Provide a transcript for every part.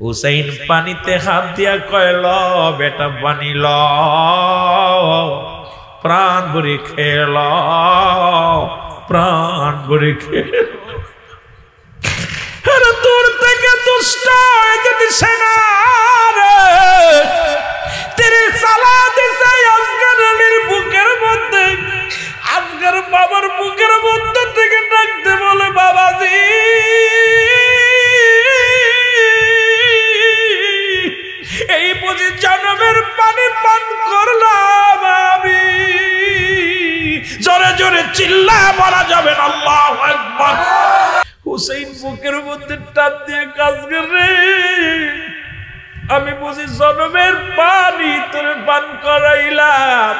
হুসাইন পানিতে হাত দিয়া কয়ল বেটা পানি ল প্রাণ ভরে খেল, প্রাণ ভরে খেল। তোর থেকে দুষ্ট যদি সেনা বুকের মধ্যে আজকার বাবার বুকের মধ্যে। এই বুঝি জন্মের পানি পান করলাম আমি। জোরে জোরে চিল্লা বলা যাবে আল্লাহ একবার হুসেইন বুকের মধ্যে টান দিয়ে কাজ করে আমি বুঝি জন্মের পানি তোর পান করাইলাম।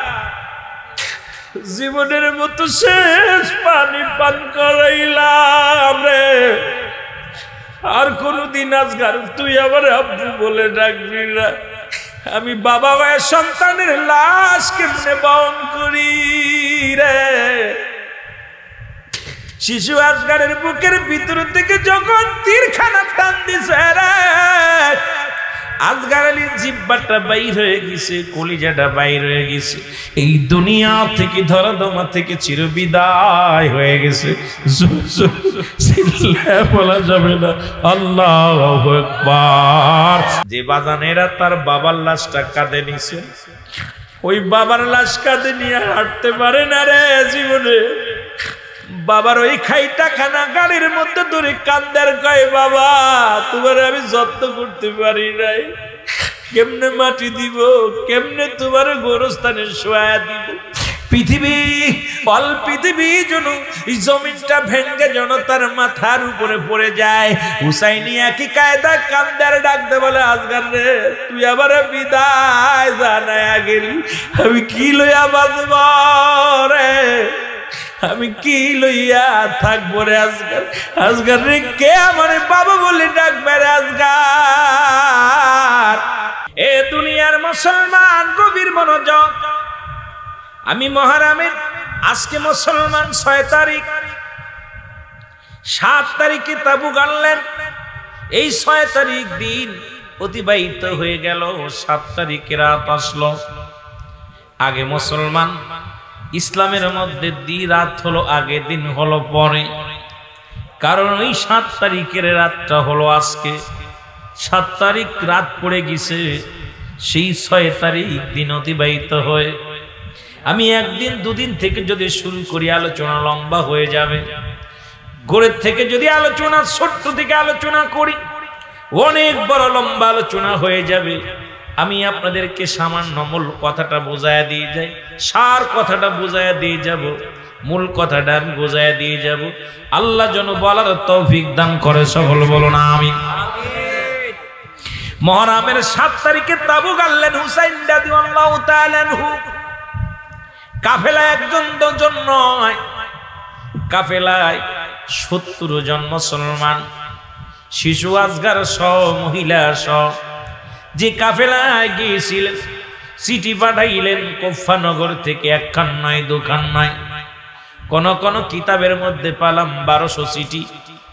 জীবনের মতো শেষ পানি পান করাইলাম রে। আর কোনদিন আজকার তুই আবার আব্বু বলে ডাকবি না। আমি বাবা মায়ের সন্তানের লাশ কেমনে বহন করি রে? শিশু আজগারের বুকের ভিতর থেকে যখন তীরখানা টান দিছে রে আজগার আলীর জিব্বাটা বাইর হয়ে গেছে, কলিজাটা বাইর হয়ে গেছে। এই দুনিয়া থেকে, ধরাধমা থেকে চিরবিদায় হয়ে গেছে। বলা যাবে না। আল্লাহ যে বাজানেরা তার বাবার লাশটা কাঁদে নিছে, ওই বাবার লাশ কাঁদে নিয়ে হাঁটতে পারে না রে জীবনে। বাবার ওই খাইটা খানা গাড়ির মধ্যে ধরে কান্দার কয়, বাবা, তোমার আমি যত্ন করতে পারি নাই। কেমনে মাটি দিব? কেমনে তোমার গোরস্থানে শোয়া দিব? পৃথিবী, অল পৃথিবী যেন জমিনটা ভেঙ্গে যেন তার মাথার উপরে পড়ে যায়। হুসাইনি একই কায়দা কান্দার ডাকতে বলে আজকাল রে, তুই আবার বিদায় জানায় গেলি। আমি কি লইয়া বাজব রে? আমি কি লইয়া থাকব রে আজকাল আজকাল রে কে আমার বাবা বলে ডাকবে রে আজকাল এ দুনিয়ার মুসলমান গভীর মনোযোগ। আমি মহারামের, আজকে মুসলমান ছয় তারিখ। সাত তারিখে তাবু গানলেন এই ছয় তারিখ দিন অতিবাহিত হয়ে গেল। সাত তারিখে রাত আসলো। আগে মুসলমান ইসলামের মধ্যে দি রাত হলো আগে, দিন হলো পরে। কারণ ওই সাত তারিখের রাতটা হলো আজকে। সাত তারিখ রাত পড়ে গেছে, সেই ছয় তারিখ দিন অতিবাহিত হয়ে। আমি একদিন, দুদিন থেকে যদি শুরু করি, আলোচনা লম্বা হয়ে যাবে। গোড়ের থেকে যদি আলোচনা, ছোট্ট থেকে আলোচনা করি, অনেক বড় লম্বা আলোচনা হয়ে যাবে। আমি আপনাদেরকে সামান্য মূল কথাটা বোঝায় দিয়ে যাই। সার কথাটা বোঝায় দিয়ে যাব। মূল কথাটা আমি বোঝায় দিয়ে যাব। আল্লাহ যেন বলার তৌফিক দান করে সকল বলো না আমি মহারামের সাত তারিখে তাবু গাল্লেন হুসাইন দাদি আল্লাহ তাআলাহু কাফেলা একজন দুজন নয় কাফেলায় সত্তর জন মুসলমান শিশু আজগার সহ মহিলা সহ। যে কাফেলায় গিয়েছিলেন চিঠি পাঠাইলেন কোফানগর থেকে একখান নয়, দুখান নয়। কোন কোন কিতাবের মধ্যে পালাম, বারোশো চিঠি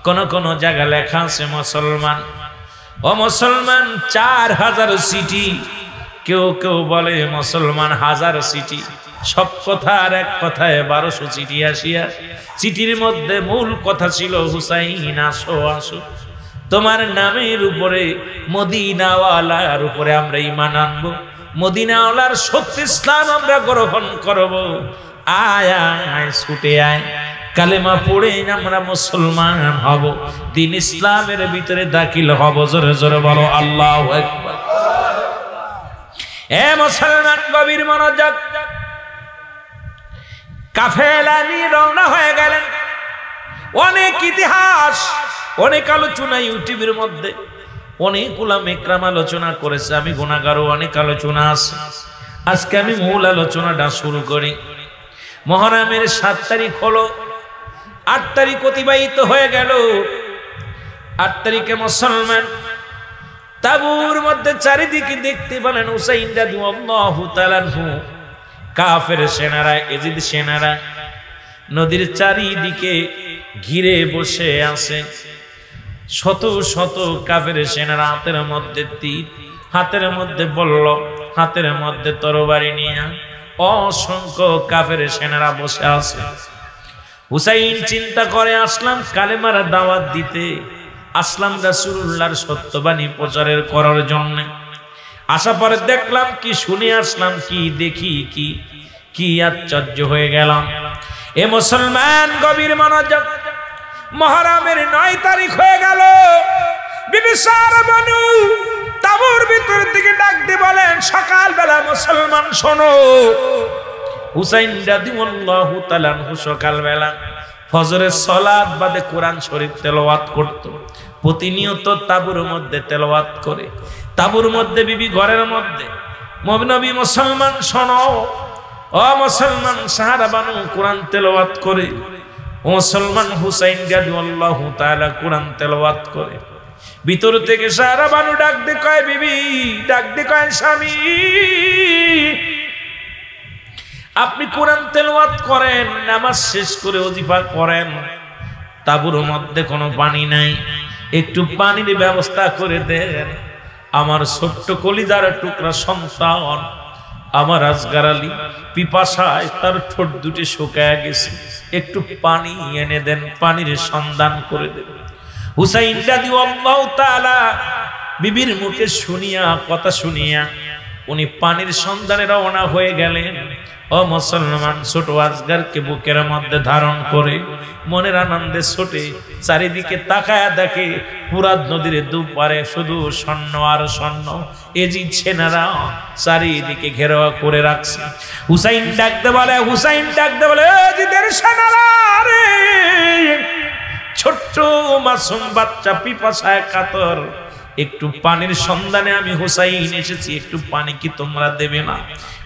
কোন কোন জায়গা লেখা আছে, মুসলমান। ও মুসলমান, চার হাজার সিটি। কেউ কেউ বলে, মুসলমান, হাজার সিটি। সব কথা আর এক কথায় বারোশো চিঠি আসিয়া চিঠির মধ্যে মূল কথা ছিল, হুসাইন, আসো আসো। তোমার নামের উপরে মদিনাওয়ালার উপরে আমরা ইমান আনব। মদিনাওয়ালার সত্য ইসলাম আমরা গ্রহণ করব। আয় আয় ছুটে আয়। কালেমা পড়ে আমরা মুসলমান হব। দিন ইসলামের ভিতরে দাখিল হব। জোরে জোরে বলো, আল্লাহ এ মুসলমান গভীর মনোযোগ। কাফেলা নিয়ে রওনা হয়ে গেলেন। অনেক ইতিহাস অনেক আলোচনা ইউটিউবের মধ্যে, অনেক উলাম একরাম আলোচনা করেছে, আমি গুণাগারও অনেক আলোচনা আছে। আজকে আমি মূল আলোচনাটা শুরু করি। মহারামের সাত তারিখ হলো, আট তারিখ অতিবাহিত হয়ে গেল। আট তারিখে মুসলমান তাবুর মধ্যে চারিদিকে দেখতে পেলেন হুসাইন দাদু কাফের সেনারা এজিদ সেনারা, নদীর চারিদিকে ঘিরে বসে আছে। শত শত কাফের সেনারা হাতের মধ্যে তীর হাতের মধ্যে বলল, হাতের মধ্যে তরবারি নিয়ে অসংখ্য কাফের সেনারা বসে আছে। হুসাইন চিন্তা করে আসলাম কালেমার দাওয়াত দিতে। আসলাম রাসূলুল্লাহর সত্যবাণী প্রচারের করার জন্য। আসা পরে দেখলাম কি, শুনে আসলাম কি, দেখি কি কি আশ্চর্য হয়ে গেলাম। এ মুসলমান গভীর মনোযোগ মহারামের নয় তারিখ হয়ে গেল। বিবিসার বনু তাবুর ভিতর থেকে ডাক দিয়ে বলেন, সকালবেলা মুসলমান শোনো। হুসাইন রাদিয়াল্লাহু তাআলা সকালবেলা ফজরের সলাদ বাদে কোরআন শরীফ তেলাওয়াত করত। প্রতিনিয়ত তাবুর মধ্যে তেলাওয়াত করে। তাবুর মধ্যে বিবি ঘরের মধ্যে মবনবী মুসলমান শোনো। ও মুসলমান সাহারা বানু কোরআন তেলাওয়াত করে। মুসলমান হুসাইন রাদিয়াল্লাহু তাআলা কোরআন তেলাওয়াত করে। ভিতর থেকে সারা বানু ডাক দে কয়, বিবি, ডাক দে কয়, স্বামী। আপনি কোরআন তেলাওয়াত করেন, নামাজ শেষ করে ওজিফা করেন, তাবুর মধ্যে কোনো পানি নাই। একটু পানির ব্যবস্থা করে দেন। আমার ছোট্ট কলিজার টুকরা সন্তান আমার আজগার আলী পিপাসায় তার ঠোঁট দুটি শুকায় গেছে। একটু পানি এনে দেন, পানির সন্ধান করে দেন। হুসাইন দাদি তাআলা বিবির মুখে শুনিয়া, কথা শুনিয়া উনি পানির সন্ধানে রওনা হয়ে গেলেন। ও মুসলমান, ছোট আজগারকে বুকের মধ্যে ধারণ করে মনের আনন্দে ছোটে, চারিদিকে তাকায়া দেখে পুরাত নদীর দুপারে শুধু স্বর্ণ আর স্বর্ণ। এজি ছেনারা চারিদিকে ঘেরাওয়া করে রাখছে। হুসাইন ডাকতে বলে, হুসাইন ডাকতে বলে এজিদের সেনারা রে! ছোট্ট মাসুম বাচ্চা পিপাসায় কাতর। একটু পানির সন্ধানে আমি হুসাইন এসেছি, একটু পানি কি তোমরা দেবে না?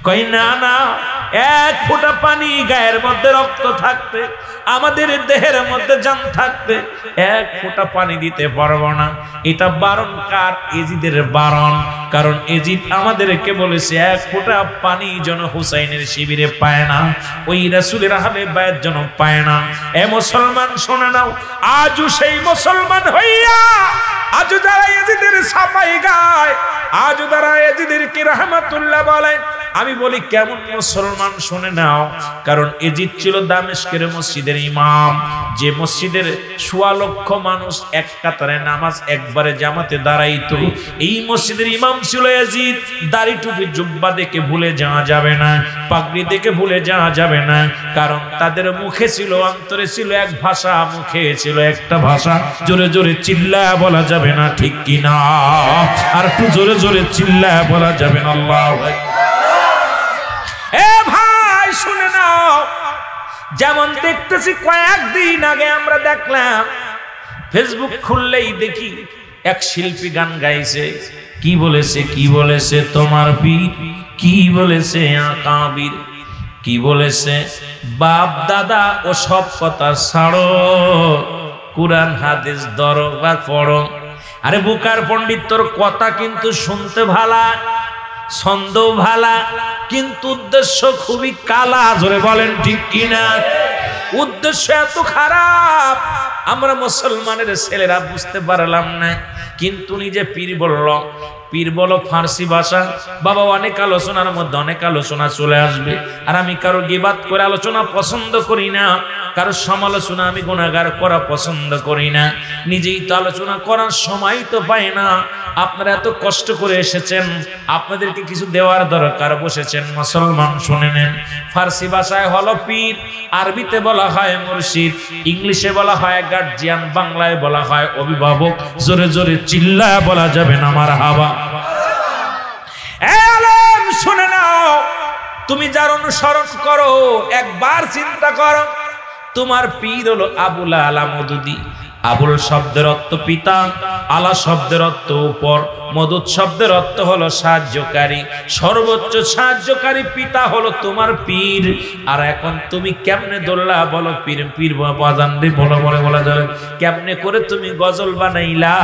কই, না না, এক ফোঁটা পানি গায়ের মধ্যে রক্ত থাকতে, আমাদের দেহের মধ্যে জান থাকতে, এক ফোঁটা পানি দিতে পারব না। এটা বারণ কার? এজিদের বারণ। কারণ এজিদ আমাদেরকে বলেছে, এক ফোঁটা পানি যেন হুসাইনের শিবিরে পায় না, ওই রাসুলের হালে বায়ের জন্য পায় না। এ মুসলমান, শোনে নাও, আজও সেই মুসলমান হইয়া আজ যারা এজিদের সাপাই গায়, আজ যারা এজিদের কি রহমাতুল্লাহ বলে, আমি বলি কেমন মুসলমান শুনে নাও, কারণ এজিদ ছিল দামেশকের মসজিদের ইমাম। যে মসজিদের সোয়া লক্ষ মানুষ এক কাতারে নামাজ একবারে জামাতে দাঁড়াইতো, এই মসজিদের ইমাম ছিল এজিদ। দাড়ি টুপি জুব্বা দেখে ভুলে যাওয়া যাবে না, পাগড়ি দেখে ভুলে যাওয়া যাবে না, কারণ তাদের মুখে ছিল, অন্তরে ছিল এক ভাষা, মুখে ছিল একটা ভাষা। জোরে জোরে চিল্লা বলা যাবে না, ঠিক কিনা? আর একটু জোরে জোরে চিল্লা বলা যাবে না, আল্লাহ এ ভাই, শুনে নাও। যেমন দেখতেছি কয়েকদিন আগে আমরা দেখলাম ফেসবুক খুললেই দেখি এক শিল্পী গান গাইছে। কি বলেছে কি বলেছে তোমার পীর? কি বলেছে আকাবির? কি বলেছে? বাপ, দাদা, ও সব কথা ছাড়ো। কোরআন, হাদিস ধরো বা পড়ো। আরে বুকার পণ্ডিত, তোর কথা কিন্তু শুনতে ভালা ছন্দ ভালা, কিন্তু উদ্দেশ্য খুবই কালা ধরে বলেন ঠিক কিনা? উদ্দেশ্য এত খারাপ, আমরা মুসলমানের ছেলেরা বুঝতে পারলাম না, কিন্তু নিজে পীর বলল পীর বলো ফার্সি ভাষা। বাবা, অনেক আলোচনার মধ্যে অনেক আলোচনা চলে আসবে। আর আমি কারও গিবাদ করে আলোচনা পছন্দ করি না। কারও সমালোচনা আমি গুণাগার করা পছন্দ করি না। নিজেই তো আলোচনা করার সময় তো পাই না। আপনারা এত কষ্ট করে এসেছেন। আপনাদেরকে কিছু দেওয়ার দরকার বসেছেন। মুসলমান, শুনে নেন। ফার্সি ভাষায় হলো পীর, আরবিতে বলা হয় মুর্শিদ, ইংলিশে বলা হয় গার্জিয়ান, বাংলায় বলা হয় অভিভাবক। জোরে জোরে চিল্লায় বলা যাবে না আমার হাওয়া। আলেম, শুনে নাও। তুমি যার অনুসরণ করো, একবার চিন্তা করো। তোমার পীর হলো আবুল আলামদুদি আবুল শব্দের অর্থ পিতা, আলা শব্দের অর্থ উপর, মদুদ শব্দের অর্থ হলো সাহায্যকারী, সর্বোচ্চ সাহায্যকারী পিতা হলো তোমার পীর। আর এখন তুমি কেমনে দোল্লা, বলো পীর পীর বাজান রে, বলো, বলে, বলা যাবে কেমনে করে তুমি গজল বানাইলা?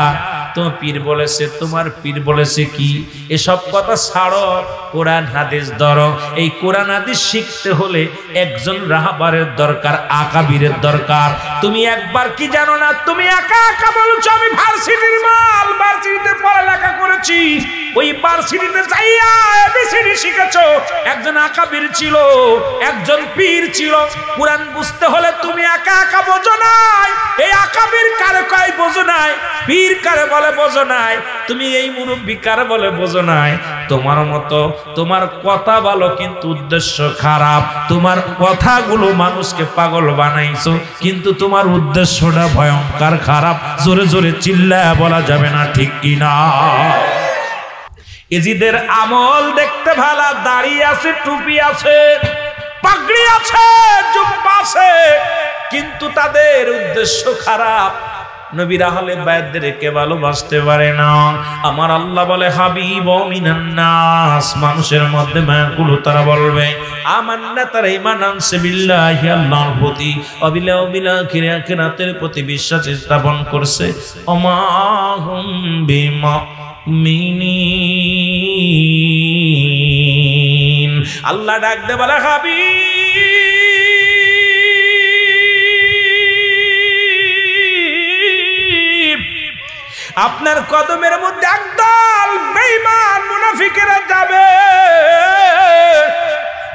তো পীর বলেছে, তোমার পীর বলেছে কি? এসব কথা ছাড়ো, কোরআন হাদিস ধরো। এই কোরআন হাদিস শিখতে হলে একজন রাহাবারের দরকার, আকাবিরের দরকার। তুমি একবার কি জানো না তুমি একা একা বলছো, আমি ভার্সিটির মাল, ভার্সিটিতে পড়ালেখা করেছি। ওই ভার্সিটিতে যাইয়া এবিসিডি শিখেছো। একজন আকাবির ছিল, একজন পীর ছিল। কোরআন বুঝতে হলে তুমি একা একা বোঝো নাই। এই আকাবির কারে কয় বোঝো নাই? পীর কারে বলে বোঝো নাই? তুমি এই মুরব্বী কারে বলে বোঝো নাই? তোমার মতো, তোমার কথা ভালো, কিন্তু উদ্দেশ্য খারাপ। তোমার কথাগুলো মানুষকে পাগল বানাইছো, কিন্তু তোমার উদ্দেশ্যটা ভয়ঙ্কর। খারাপ জোরে জোরে চিল্লা বলা যাবে না, ঠিক কিনা? এজিদের আমল দেখতে ভালা, দাড়ি আছে, টুপি আছে, পাগড়ি আছে, জুব্বা আছে, কিন্তু তাদের উদ্দেশ্য খারাপ। নবীরা হলে বাইদেরকে ভালোবাসতে পারে না। আমার আল্লাহ বলে, হাবিব মিনান্নাস মানুষের মধ্যে মায়াগুলো তারা বলবে, আমান্না তারা ইমান আনছে বিল্লাহি আল্লাহর প্রতি। অবিলা অবিলা কিরে আখিরাতের প্রতি বিশ্বাস স্থাপন করছে অমাহুম বিমা মিনিন আল্লাহ ডাক দে বলে হাবি আপনার কদমের মধ্যে একদল বেঈমান মুনাফিকেরা যাবে।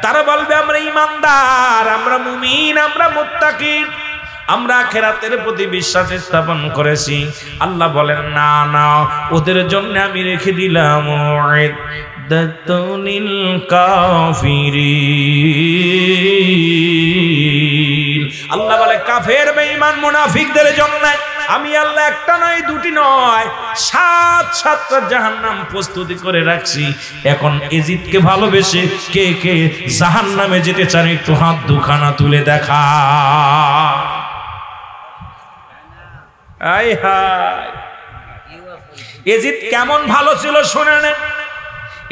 তারা বলবে, আমরা ইমানদার আমরা মুমিন, আমরা মুত্তাকিন, আমরা খেরাতের প্রতি বিশ্বাস স্থাপন করেছি। আল্লাহ বলেন, না না, ওদের জন্য আমি রেখে দিলাম দতনিল কাফিরি আল্লাহ বলে, কাফের, বেঈমান, মুনাফিকদের জন্য আমি আল্লাহ একটা নয়, দুটি নয়, সাত সাতটা জাহান্নাম প্রস্তুতি করে রাখছি। এখন এজিদকে ভালোবেসে কে কে জাহান্নামে যেতে চান একটু হাত দুখানা তুলে দেখা। আয় এজিদ কেমন ভালো ছিল শুনে নেন।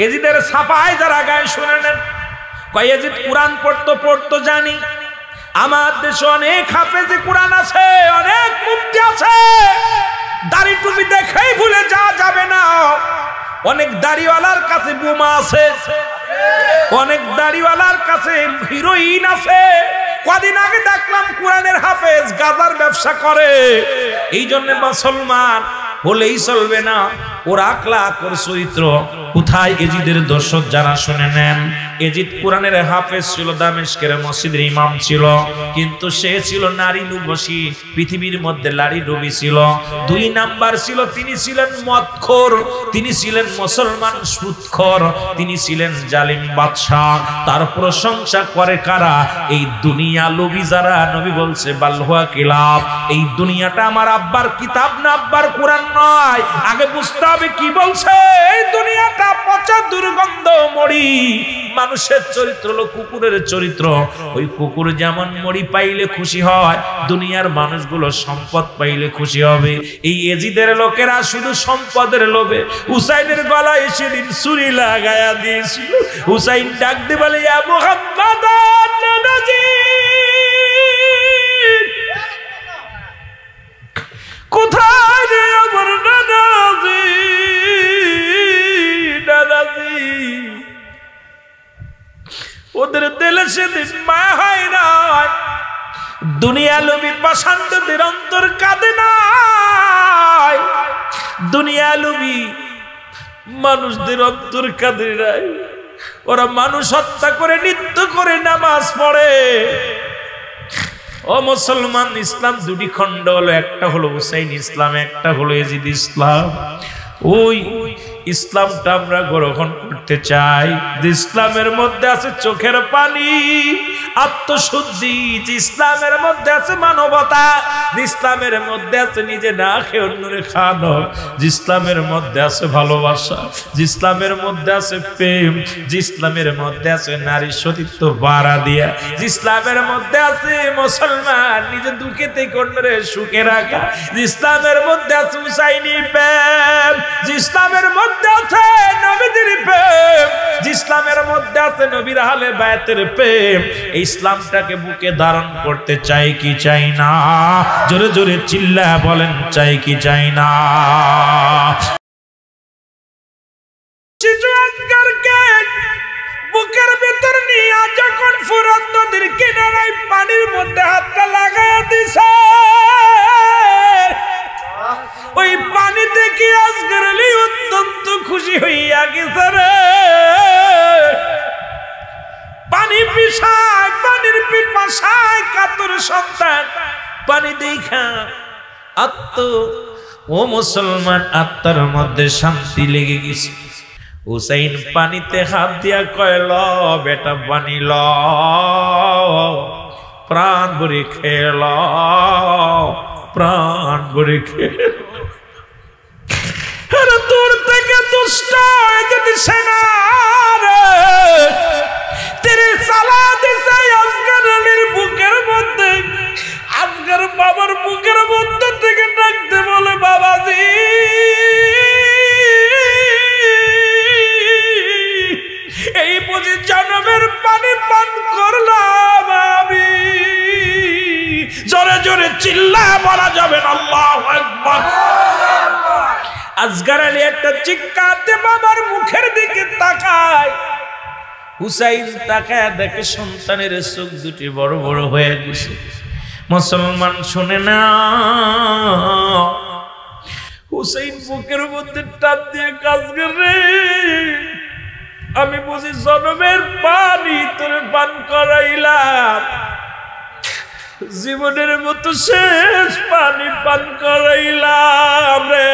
এজিদের ছাপায় যারা গায়ে শুনে নেন। কয়, এজিদ কোরআন পড়তো পড়তো, জানি। আমার দেশে অনেক হাফেজে কোরআন আছে, অনেক মুক্তি আছে। দাড়ি টুপি দেখেই ভুলে যাওয়া যাবে না। অনেক দাড়িওয়ালার কাছে বোমা আছে। অনেক দাড়িওয়ালার কাছে হিরোইন আছে। কদিন আগে দেখলাম কোরআনের হাফেজ গাজার ব্যবসা করে। এই জন্য মুসলমান হলেই চলবে না। ওর আকলা ওর চরিত্র। কোথায় এজিদের দর্শক যারা শুনে নেন? এজিদ কোরআনের হাফেজ ছিল দামেশকের মসজিদের ইমাম ছিল, কিন্তু সে ছিল নারী লুবসী পৃথিবীর মধ্যে লারি ডুবি ছিল। দুই নাম্বার ছিল, তিনি ছিলেন মদখোর, তিনি ছিলেন মুসলমান সুৎখর, তিনি ছিলেন জালিম বাদশাহ। তার প্রশংসা করে কারা? এই দুনিয়া লোভী যারা, নবী বলছে বাল্হুয়া কিলাব এই দুনিয়াটা আমার আব্বার কিতাব না আব্বার কোরআন নয়। আগে বুঝতে হবে কি বলছে, এই দুনিয়াটা পচা দুর্গন্ধ মরি মানুষের চরিত্র হলো কুকুরের চরিত্র। ওই কুকুর যেমন মরি পাইলে খুশি হয়, দুনিয়ার মানুষগুলো সম্পদ পাইলে খুশি হবে। এই এজিদের লোকেরা শুধু সম্পদের লোভে। হুসাইনের গলায় সেদিন ছুরি লাগায়া দিয়েছিল। হুসাইন ডাক দিয়ে বলে মুহাম্মাদ কোথায় আমার দাদাজি দাদাজি ওদের দিলে সেদিন মায়া হয় নাই দুনিয়া লোভী পাশান্তদের অন্তর কাঁদে নাই দুনিয়া লোভী মানুষদের অন্তর কাঁদে নাই ওরা মানুষ হত্যা করে, নৃত্য করে নামাজ পড়ে। ও মুসলমান, ইসলাম দুটি খণ্ড হলো, একটা হলো হুসাইন ইসলাম, একটা হলো এজিদ ইসলাম। ওই ইসলামটা আমরা গ্রহণ করতে চাই। ইসলামের মধ্যে আছে চোখের পানি। আত্মশুদ্ধি ইসলামের মধ্যে আছে মানবতা ইসলামের মধ্যে আছে নিজে না খেয়ে অন্যরে খাওয়ানো ইসলামের মধ্যে আছে ভালোবাসা ইসলামের মধ্যে আছে প্রেম ইসলামের মধ্যে আছে নারী সতীত্ব বাড়া দিয়া ইসলামের মধ্যে আছে মুসলমান নিজে দুঃখে থেকে অন্যরে সুখে রাখা ইসলামের মধ্যে আছে হুসাইনি প্রেম ইসলামের মধ্যে আছে নবীদের প্রেম ইসলামের মধ্যে আছে নবীর আহলে বায়াতের প্রেম, এই ইসলামটাকে বুকে ধারণ করতে চাই কি চাই না? জোরে জোরে চিল্লা বলেন, চাই কি চাই না? বুকের নিয়ে যখন পানির মধ্যে হাতটা ওই পানি অত্যন্ত খুশি হইয়া গেছে রে। পানি পিসায় পানির পিপাসায় কাতর সন্তান। পানি দেখা, আত্ম ও মুসলমান আত্মার মধ্যে শান্তি লেগে গেছে। হুসাইন পানিতে হাত দিয়া কয়ল বেটা, পানি ল। প্রাণ ভরে খেল প্রাণ ভরে খেল তোর থেকে দুষ্ট যদি সেনা হুসাইন তাকায় দেখে সন্তানের চোখ দুটি বড় বড় হয়ে গেছে। মুসলমান শুনে না। হুসাইন বুকের মধ্যে টান দিয়ে কাজ করে আমি বুঝি জনমের পানি তোরে পান করাইলাম। জীবনের মতো শেষ পানি পান করাইলাম রে।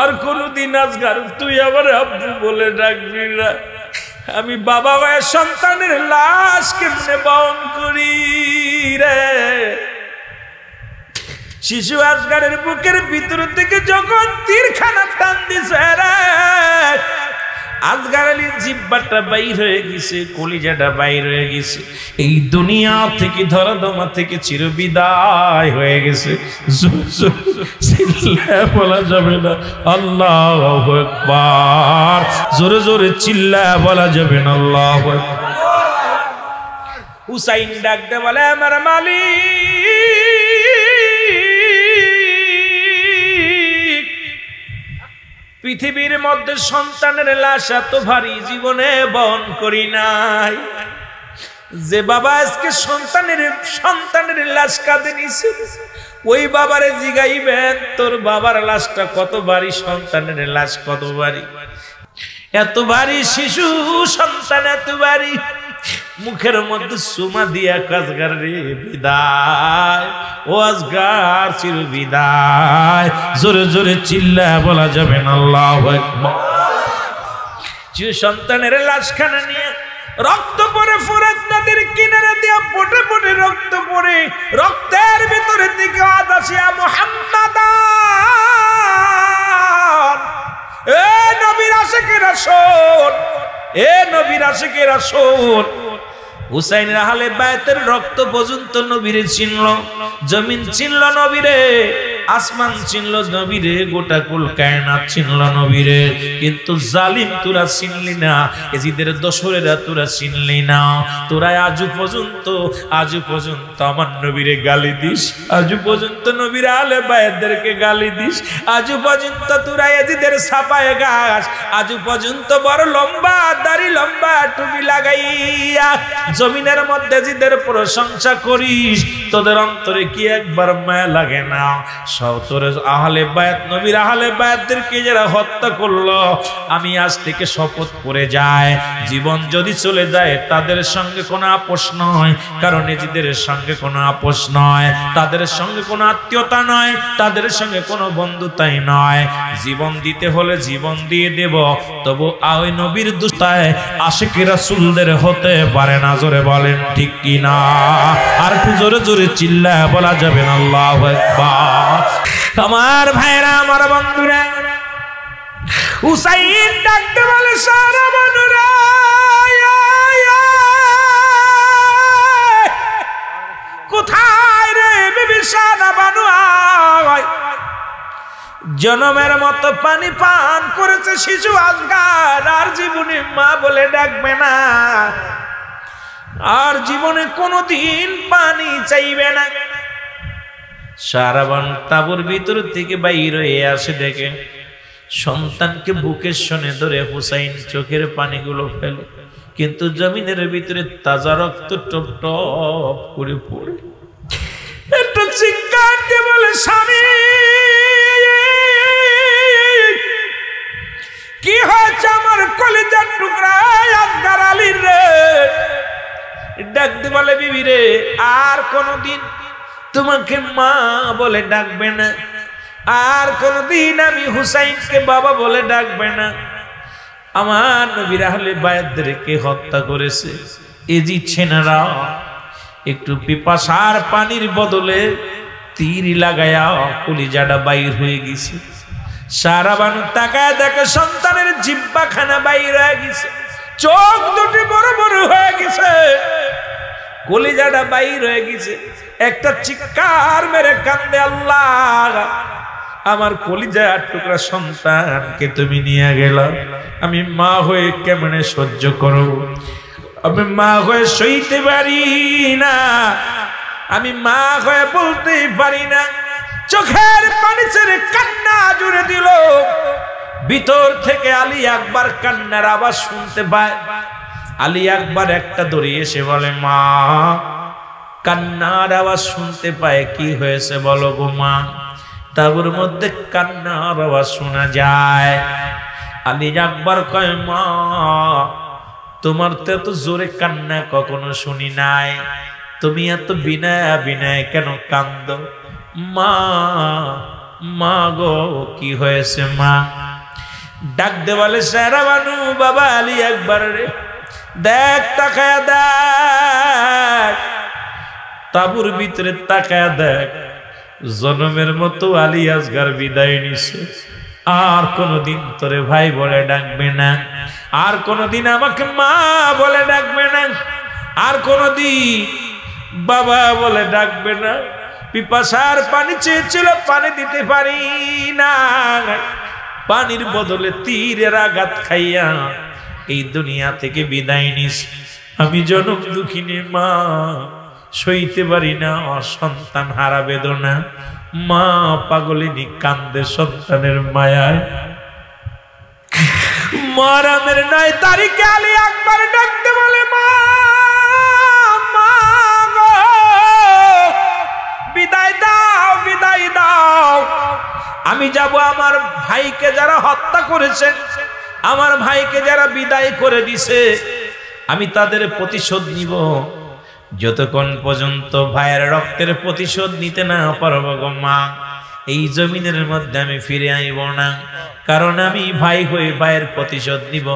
আর কোনদিন আজকাল তুই আবার আব্বু বলে ডাকবি না। আমি বাবা মায়ের সন্তানের লাশ কেমনে বহন করি রে? শিশু আজগারের বুকের ভিতর থেকে যখন তীরখানা টান দিছে রে আজগার আলীর জিব্বাটা বাইর হয়ে গেছে, কলিজাটা বাইর হয়ে গেছে। এই দুনিয়া থেকে, ধরাধমা থেকে চিরবিদায় হয়ে গেছে। বলা যাবে না। আল্লাহ একবার জোরে জোরে চিল্লায় বলা যাবে না। আল্লাহ হুসাইন ডাকতে বলে, আমার মালিক পৃথিবীর মধ্যে সন্তানের লাশ এত ভারী, জীবনে বহন করি নাই। যে বাবা আজকে সন্তানের সন্তানের লাশ কাঁদে নিছে, ওই বাবারে জিগাইবেন, তোর বাবার লাশটা কত ভারী, সন্তানের লাশ কত ভারী। এত ভারী শিশু, সন্তান এত ভারী। মুখের মধ্যে সুমা দিয়া কাজগার রে বিদায়। ও আজগার চির বিদায়। জোরে জোরে চিল্লা বলা যাবে না, আল্লাহ যে সন্তানের লাশখানা নিয়ে রক্ত পরে ফুরাত নদীর কিনারে দিয়া পটে পটে রক্ত পরে রক্তের ভিতরে দিকে আসিয়া মোহাম্মদ! এ নবীর আশেকেরা শোন এ নবীর আশেকেরা শোন হুসাইন রাহালে বায়তের রক্ত পর্যন্ত নবীরে চিনল জমিন চিনল নবীরে। আসমান চিনল নবীরে, গোটা কুল কায়নাত চিনল নবীরে। কিন্তু জালিম তোরা চিনলি না, এজিদের দশরেরা তোরা চিনলি না। তোরা আজু পর্যন্ত আজু পর্যন্ত আমার নবীরে গালি দিস। আজু পর্যন্ত নবীর আলে বায়েদেরকে গালি দিস। আজু পর্যন্ত তোরা এজিদের ছাপায় গাছ আজু পর্যন্ত বড় লম্বা দাড়ি, লম্বা টুপি লাগাইয়া জমিনের মধ্যে জিদের প্রশংসা করিস। তোদের অন্তরে কি একবার মায়া লাগে না? আহলে বায়াত নবীর আহলে বায়াতদেরকে যারা হত্যা করল, আমি আজ থেকে শপথ করে যায় জীবন যদি চলে যায়, তাদের সঙ্গে কোনো আপোষ নয়। কারণ নিজেদের সঙ্গে কোনো আপোষ নয়। তাদের সঙ্গে কোনো আত্মীয়তা নয়। তাদের সঙ্গে কোনো বন্ধুতাই নয়। জীবন দিতে হলে জীবন দিয়ে দেব। তবু ওই নবীর দুস্তায় আশেকের রাসূলদের হতে পারে না। জোরে বলেন ঠিক কি না আর একটু জোরে জোরে চিল্লায় বলা যাবে না। আল্লাহু আকবার। আমার ভাইরা, আমার বন্ধুরা, হুসাইন ডাকতে বলে, সারা বন্ধুরা কোথায় রে বিভীষণ বানু আয় জনমের মতো পানি পান করেছে শিশু আজগার, আর জীবনে মা বলে ডাকবে না। আর জীবনে কোনোদিন পানি চাইবে না। সারাবান তাবুর ভিতর থেকে বাইর হয়ে আসে দেখে। সন্তানকে বুকের শনে ধরে হুসাইন চোখের পানিগুলো ফেলে, কিন্তু জমিনের ভিতরে তাজা রক্ত টপ টপ করে পড়ে। একটা চিৎকার দিয়ে বলে, স্বামী, কি হয়েছে আমার কলিজার টুকরা আজগার আলীর রে? ডাকতে বলে, বিবি রে, আর কোনদিন তোমাকে মা বলে ডাকবে না। আর কোনদিন আমি হুসাইনকে বাবা বলে ডাকবে না। আমার নবীর আহলে বায়াতদেরকে হত্যা করেছে। এজি ছেনারা, একটু পিপাসার পানির বদলে তীর লাগায়া কলিজাটা বাইর হয়ে গেছে। সারা বানু তাকায় দেখে সন্তানের জিব্বাখানা বাইর হয়ে গেছে। চোখ দুটি বড় বড় হয়ে গেছে। কলিজাটা বাইর হয়ে গেছে। একটা চিৎকার মেরে কান্দে আল্লাহ। আমার কলিজা টুকরা সন্তানকে তুমি নিয়ে গেল। আমি মা হয়ে কেমনে সহ্য করো আমি মা হয়ে সইতে পারি না। আমি মা হয়ে বলতে পারি না। চোখের পানি ছেড়ে কান্না জুড়ে দিল। ভিতর থেকে আলী একবার কান্নার আওয়াজ শুনতে পায়। আলী একবার একটা দড়ি এসে বলে, মা, কান্নার আওয়াজ শুনতে পায়, কি হয়েছে বলো গো মা? তাবুর মধ্যে কান্নার আওয়াজ শোনা যায়। আলী একবার কয়, মা, তোমার তো এত জোরে কান্না কখনো শুনি নাই। তুমি এত বিনয় বিনয় কেন কান্দ? মা মা গো, কি হয়েছে মা? ডাক দেওয়ালে সারা বানু বাবা আলী একবার রে দেখ, তাকায় দেখ। তাবুর ভিতরে তাকায় দেখ। জনমের মতো আলী আজগার বিদায় নিছে। আর কোনদিন তোরে ভাই বলে ডাকবে না। আর কোনদিন আমাকে মা বলে ডাকবে না। আর কোনদিন বাবা বলে ডাকবে না। পিপাসার পানি চেয়েছিল, পানি দিতে পারি না পানির বদলে তীরের আঘাত খাইয়া এই দুনিয়া থেকে বিদায় নিস। আমি জনম দুঃখিনী মা, সইতে পারি না, অসন্তান হারা বেদনা। মা, পাগলিনী কান্দে সন্তানের মায়ায়। মারামের নয় তারিখে আলী একবার ডাকতে বলে, মা বিদায় দাও বিদায় দাও। আমি যাব আমার ভাইকে যারা হত্যা করেছে। আমার ভাইকে যারা বিদায় করে দিছে, আমি তাদের প্রতিশোধ নিব। যতক্ষণ পর্যন্ত ভাইয়ের রক্তের প্রতিশোধ নিতে না পারব গো মা, এই জমিনের মধ্যে আমি ফিরে আইব না। কারণ আমি ভাই হয়ে ভাইয়ের প্রতিশোধ নিব।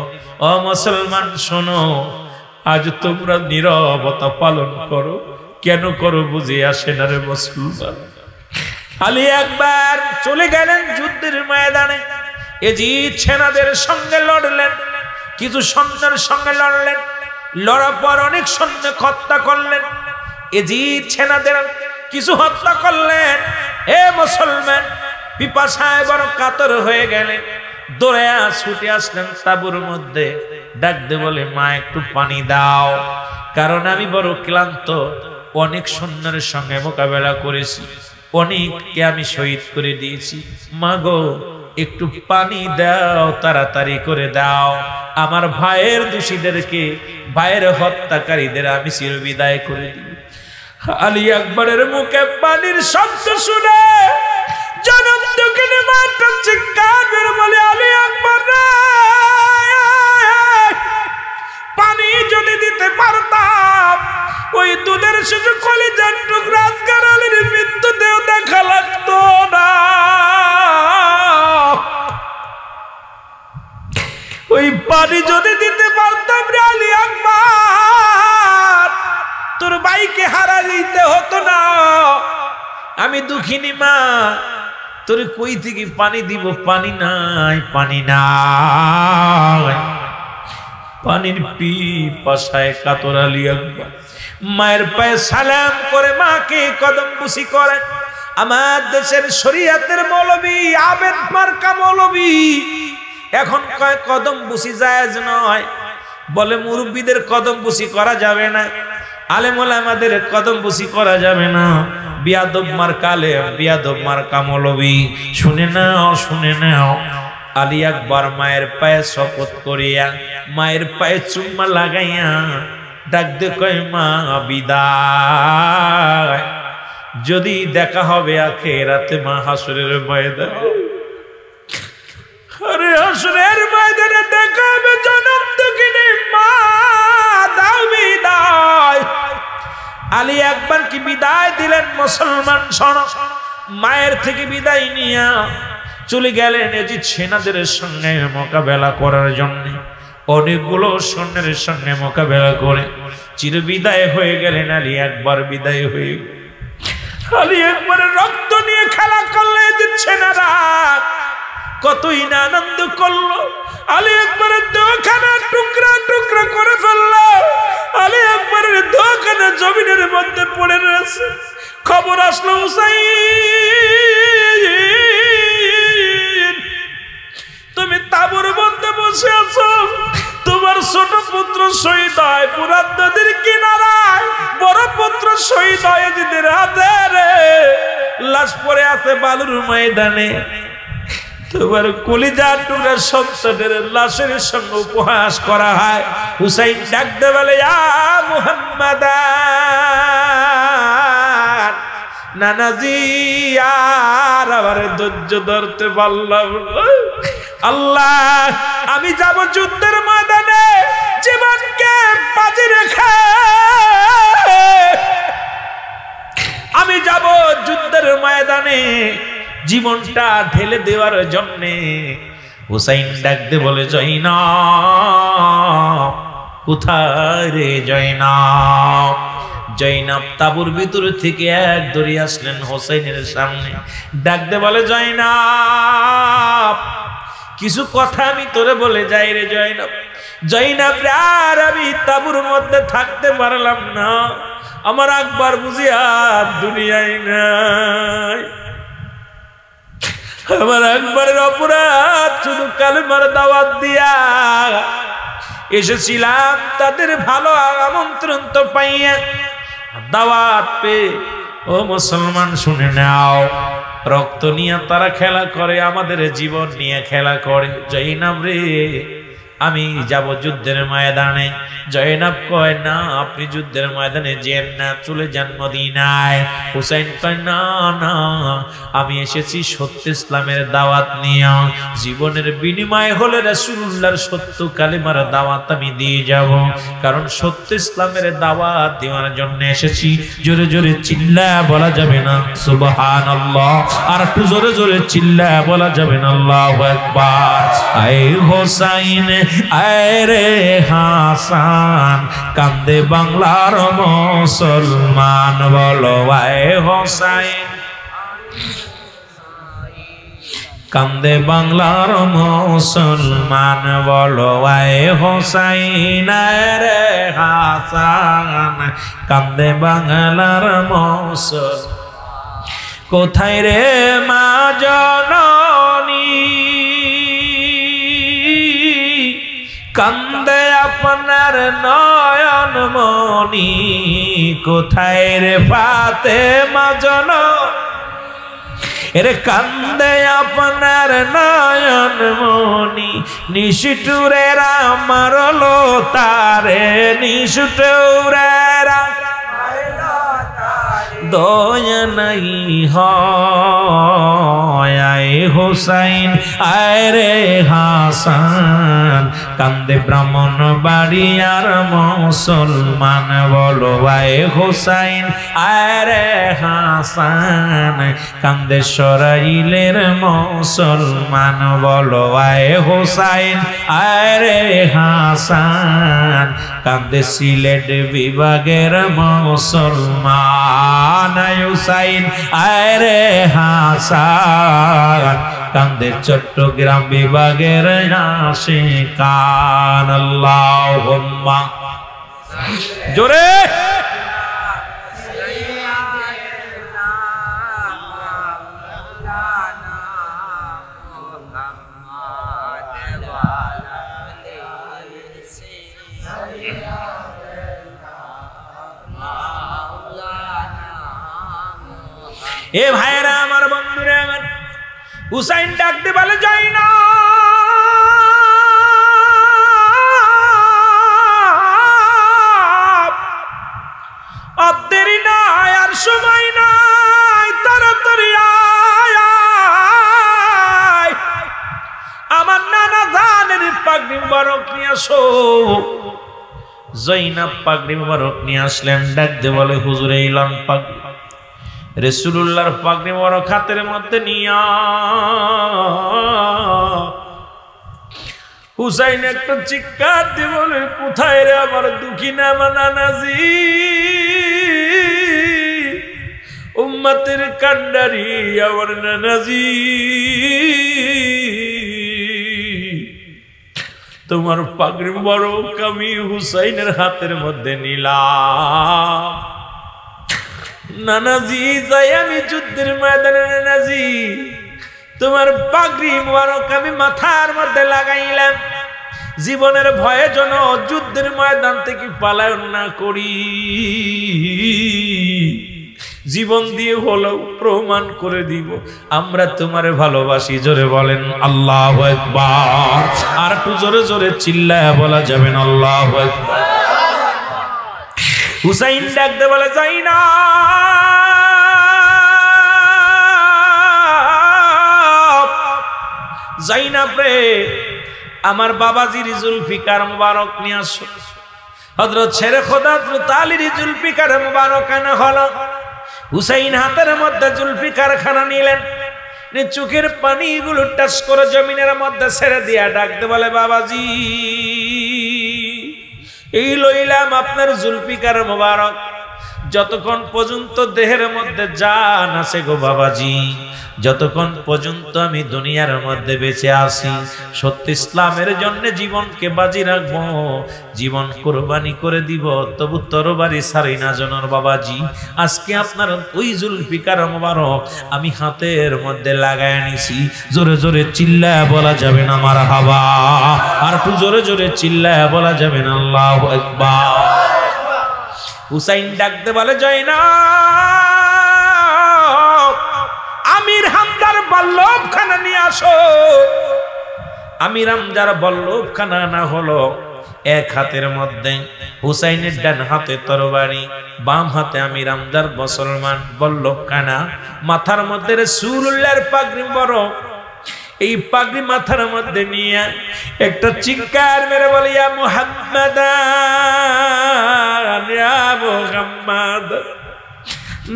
ও মুসলমান, শোনো, আজ তোমরা নীরবতা পালন করো। কেন করো বুঝে আসে না রে মুসলমান। আলী একবার চলে গেলেন যুদ্ধের ময়দানে। এজিদ সেনাদের সঙ্গে লড়লেন, কিছু সৈন্যের সঙ্গে লড়লেন, লড়ার পর অনেক সৈন্য হত্যা করলেন। এজিদ সেনাদের কিছু হত্যা করলেন। হে মুসলমান, পিপাসায় বড় কাতর হয়ে গেলেন। দৌড়ে ছুটে আসলেন তাবুর মধ্যে। ডাকতে বলে, মা, একটু পানি দাও, কারণ আমি বড় ক্লান্ত। অনেক সৈন্যের সঙ্গে মোকাবেলা করেছি। অনেককে আমি শহীদ করে দিয়েছি। মা গো একটু পানি দাও, তাড়াতাড়ি করে দাও। আমার ভাইয়ের দোষীদেরকে, ভাইয়ের হত্যাকারীদের আমি চিরবিদায় করে দিই। আলী আকবরের মুখে পানির শব্দ শুনে জনম করে বলে পানি যদি দিতে পারতাম, ওই দুধের মৃত্যুতেও দেখা লাগতো না। ওই পানি যদি দিতে পারতাম রে আলী আকবর, তোর ভাইকে হারা দিতে হতো না। আমি দুঃখিনী মা, তোর কই থেকে পানি দিব? পানি নাই পানি নাই। পানির পিপাসায় কাতর আলী আকবর। মায়ের পায়ে সালাম করে মাকে কদম বুসি করে আমার দেশের শরীয়তের মৌলবী, আবেদ মার্কা মৌলবী এখন কয় কদম বুসি জায়েজ নয়। বলে মুরব্বীদের কদম বুসি করা যাবে না। আলেমুল আমাদের কদম বুসি করা যাবে না। বিয়াদব মার কালে বিয়াদব মার কামলবি শুনে নাও শুনে নাও। আলী আকবর মায়ের পায়ে শপথ করিয়া, মায়ের পায়ে চুম্মা লাগাইয়া ডাক দে কয়, মা, বিদায়। যদি দেখা হবে আখে রাতে মা হাসুরের ময়দানে। মা আলী একবার কি বিদায় দিলেন মুসলমান শোনো, মায়ের থেকে বিদায় নিয়া চলে গেলেন এজি সেনাদের সঙ্গে মোকাবেলা করার জন্য। অনেকগুলো সৈন্যের সঙ্গে মোকাবেলা করে চির বিদায় হয়ে গেলেন আলী একবার বিদায় হয়ে আলী একবারে রক্ত নিয়ে খেলা করলে যে সেনারা। কতই না আনন্দ করল। আলী একবারে দোখানা টুকরা টুকরা করে ফেলল। আলী একবারে দোখানা জমিনের মধ্যে পড়ে রয়েছে। খবর আসলো হুসাই তুমি তাবুর মধ্যে বসে আছো। তোমার ছোট পুত্র শহীদ হয় পুরান নদীর কিনারায়। বড় পুত্র শহীদ হয় হাতে রে। লাশ পরে আছে বালুর ময়দানে। তোমার কলিজা টুকরা সন্তানের লাশের সঙ্গে উপহাস করা হয়। হুসাইন ডাকতে বলে মুহাম্মাদ নানাজি, আর আবার ধৈর্য ধরতে পারলাম আল্লাহ, আমি যাব যুদ্ধের ময়দানে, জীবনকে বাজি রেখে। আমি যাব যুদ্ধের ময়দানে জীবনটা ঢেলে দেওয়ার জন্যে হুসাইন ডাকতে বলে জৈনা কোথায় রে জৈনা জৈনাব তাবুর ভিতর থেকে এক দড়ি আসলেন হোসাইনের সামনে। ডাকতে বলে জৈনাব কিছু কথা আমি তোরে বলে যাই রে জৈনব জৈনব আর আমি তাবুর মধ্যে থাকতে পারলাম না। আমার আকবর বুঝি আর দুনিয়ায় নাই। আমার একবারের অপরাধ, শুধু কালেমার দাওয়াত দিয়া। এসেছিলাম তাদের ভালো আমন্ত্রণ তো পাইয়া। দাওয়াত পে ও মুসলমান শুনে নাও, রক্ত নিয়ে তারা খেলা করে, আমাদের জীবন নিয়ে খেলা করে। জৈনাব রে। আমি যাব যুদ্ধের ময়দানে। জয়নাব কয়, না, আপনি যুদ্ধের ময়দানে যেন না চলে যান মদিনায়। হুসাইন কয়, না না, আমি এসেছি সত্য ইসলামের দাওয়াত নিয়ে। জীবনের বিনিময় হলে রাসূলুল্লাহর সত্য কালিমার দাওয়াত আমি দিয়ে যাব। কারণ সত্য ইসলামের দাওয়াত দেওয়ার জন্য এসেছি। জোরে জোরে চিল্লা বলা যাবে না, সুবহানাল্লাহ। আর একটু জোরে জোরে চিল্লা বলা যাবে না, আল্লাহু আকবার। আয় হোসাইন আয় হাসান, কান্দে বাংলার মুসলমান বলো, আয় হোসাইন। কান্দে বাংলার মুসলমান বলো, আয় হোসাইন রে হাসান, কান্দে বাংলার মুসল কোথায় রে মা জননী? কান্দে আপনার নয়ন মনি কোথায় রে পাতে মাজন এর কান্দে আপনার নয়ন মনি নিশুটুরের আমার লো তারে নিশুটুরের দয়া নাই হয়। হোসাইন, আয় রে হাসান। কান্দে ব্রাহ্মণ বাড়ি আর মুসলমান বলো, আয় হোসাইন, আয় রে হাসান। কান্দে সরাইলের মুসলমান বলো, আয় হোসাইন, আয় রে হাসান। কান্দে সিলেট বিভাগের মুসলমান হুসাইন আয় রে হাসান কান্দে চট্টগ্রাম বিভাগের আসে কান আল্লাহ জোরে! এ ভাইয়েরা, আমার বন্ধুরা, আমার হুসাইন ডাকতে বলে, যাই না। আমার নানা জৈনাব পাগড়ি মুবারক নিয়ে আসলেন ডাক দে বলে, হুজুর এইলাম পাগড়ি। রেসুল্লাহর পাগড়ি মুবারক হাতের মধ্যে নিয়া। হুসাইন একটা চিৎকার দিয়ে বলে, কোথায় রে আমার দুঃখী না নানাজি? উম্মাতের কান্ডারি আমার নানাজি। তোমার পাগড়ি বড় আমি হুসাইনের হাতের মধ্যে নিলাম। নানাজি, যাই আমি যুদ্ধের ময়দানে নানাজি, তোমার পাগড়ি মোবারক আমি মাথার মধ্যে লাগাইলাম। জীবনের ভয়ে যেন যুদ্ধের ময়দান থেকে পালায়ন না করি। জীবন দিয়ে হলেও প্রমাণ করে দিব, আমরা তোমারে ভালোবাসি, জোরে বলেন আল্লাহ একবার আর একটু জোরে জোরে চিল্লায় বলা যাবেন আল্লাহ একবার হুসাইন ডাকতে বলে যাই না যাই না রে, আমার বাবাজির জুলফিকার মুবারক নিয়ে আসো। হজরত ছেড়ে খোদা তালির জুলফিকার মুবারক আনা হলো। হুসাইন হাতের মধ্যে জুলফিকার খানা নিলেন চোখের পানিগুলো টাচ করে জমিনের মধ্যে ছেড়ে দিয়া ডাকতে বলে, বাবাজি এই লইলাম আপনার জুলফিকার মুবারক। যতক্ষণ পর্যন্ত দেহের মধ্যে জান আছে গো বাবাজি, যতক্ষণ পর্যন্ত আমি দুনিয়ার মধ্যে বেঁচে আছি, সত্য ইসলামের জন্য জীবনকে বাজি রাখব, জীবন কোরবানি করে দিব, তবু তরবারি সারি না জনর বাবাজি। আজকে আপনার ওই জুলফিকার মোবারক আমি হাতের মধ্যে লাগায় নিছি, জোরে জোরে চিল্লায় বলা যাবে না আমার হাবা আর একটু জোরে জোরে চিল্লায় বলা যাবে না, আল্লাহ একবার হুসাইন ডাকতে বলে যায় না আমির হামদার বল্লভ খানা নিয়ে আসো। আমির হামদার বল্লভ খানা না হলো এক হাতের মধ্যে হুসাইনের ডান হাতে তরবারি, বাম হাতে আমির আমদার মুসলমান বল্লভ খানা মাথার মধ্যে সুরুল্লার পাগড়ি বড় এই পাগড়ি মাথার মধ্যে নিয়ে একটা চিৎকার মেরে বলে মুহাম্মাদ,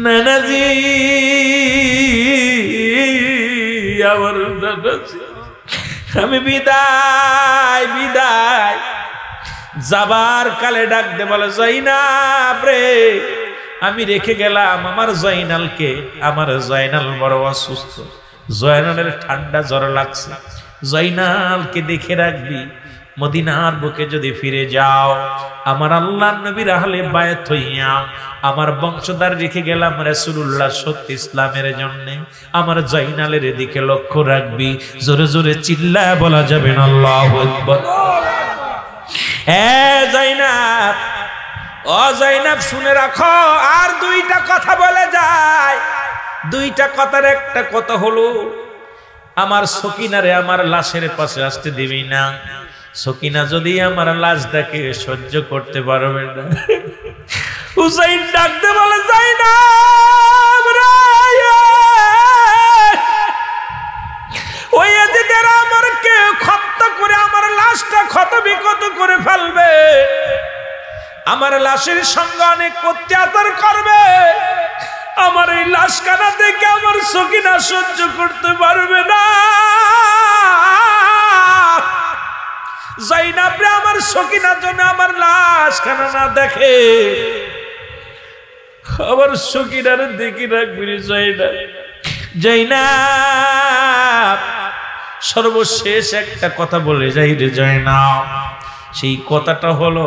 নানাজি আমার আমি বিদায় বিদায়। যাবার কালে ডাক দে বলে, জয়নাব রে, আমি রেখে গেলাম আমার জয়নালকে, আমার জয়নাল বড় অসুস্থ। জয়নালের ঠান্ডা জ্বর লাগছে। জয়নালকে দেখে রাখবি, মদিনার বুকে যদি ফিরে যাও, আমার আল্লাহ নবীর আহলে বায়াত হইয়া আমার বংশধার রেখে গেলাম রাসূলুল্লাহ সত্যি ইসলামের জন্য। আমার জয়নালের দিকে লক্ষ্য রাখবি, জোরে জোরে চিল্লায় বলা যাবে না, আল্লাহু আকবার। জয়নাব, ও জয়নাব শুনে রাখো, আর দুইটা কথা বলে যায়। দুইটা কথার একটা কথা হলো, আমার সকিনারে আমার লাশের পাশে আসতে দিবি না। সকিনা যদি আমার লাশ দেখে সহ্য করতে পারবে না। হুসাইন ডাকতে বলে যাই না ওই এদিকের আমার কে খত্ত করে আমার লাশটা ক্ষত বিক্ষত করে ফেলবে? আমার লাশের সঙ্গে অনেক অত্যাচার করবে। আমার এই লাশ কানা দেখে আমার সকিনা সহ্য করতে পারবে না। যাই জাইনাবরে আমার সকিনার জন্য আমার লাশ খানা না দেখে। আমার সকিনার দেখি রাখবি জাইনা জাইনাব, সর্বশেষ একটা কথা বলে যাই রে জয়না সেই কথাটা হলো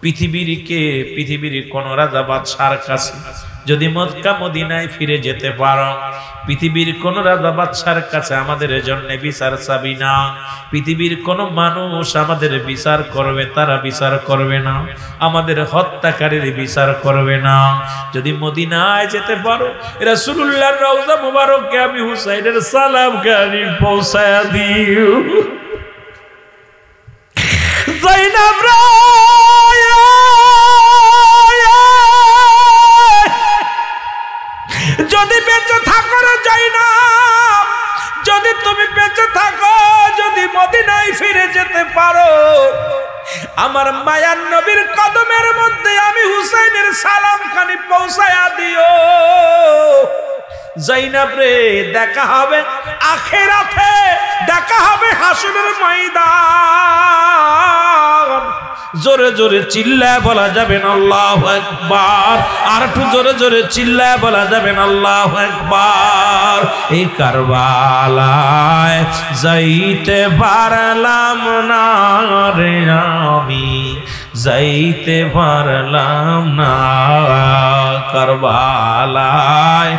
পৃথিবীর কে পৃথিবীর কোন রাজা বাদশার কাছে যদি মক্কা, মদিনায় ফিরে যেতে পারো, পৃথিবীর কোন রাজা বাদশার কাছে আমাদের জন্য বিচার চাবি না। পৃথিবীর কোন মানুষ আমাদের বিচার করবে, তারা বিচার করবে না। আমাদের হত্যাকারীর বিচার করবে না। যদি মদিনায় যেতে পারো, রাসূলুল্লাহর রওজা মুবারককে আমি হুসাইনের সালাম গানি পৌঁছায়া দিও। জাইনাব যদি বেঁচে থাকো যাই না যদি তুমি বেঁচে থাকো, যদি মদিনায় ফিরে যেতে পারো, আমার মায়ার নবীর কদমের মধ্যে আমি হুসাইনের সালাম খানি পৌঁছায়া দিও। জাইনাব রে, দেখা হবে আখেরাতে, দেখা হবে হাসুরের ময়দান। জোরে জোরে চিল্লায় বলা যাবেন আল্লাহ একবার আর একটু জোরে জোরে চিল্লায় বলা যাবেন আল্লাহ একবার এই কারবালায় যাইতে পারলাম না রে আমি, যাইতে পারলাম না। কারবালায়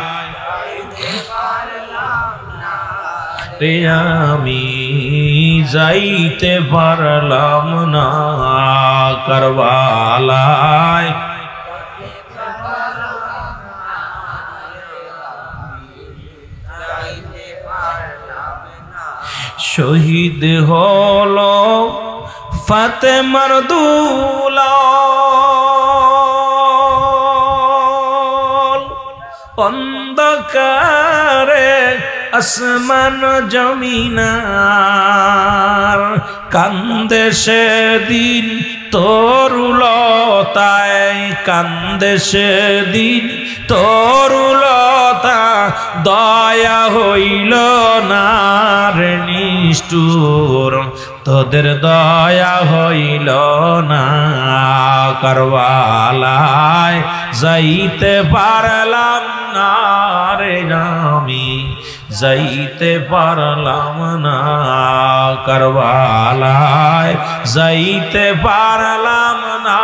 রে আমি যাইতে পারলাম না করবালায়। শহীদ হলো ফাতেমার দুলা অন্ধকারে আসমান জমিনার কান্দে সেদিন তরুলতায়, কান্দে সেদিন তরুলতা, দয়া হইল না নিষ্ঠুর। তোদের দয়া হইল না, করবালায় যাইতে পারলাম না রে যাইতে পারলাম না করবালায়। যাইতে পারলাম না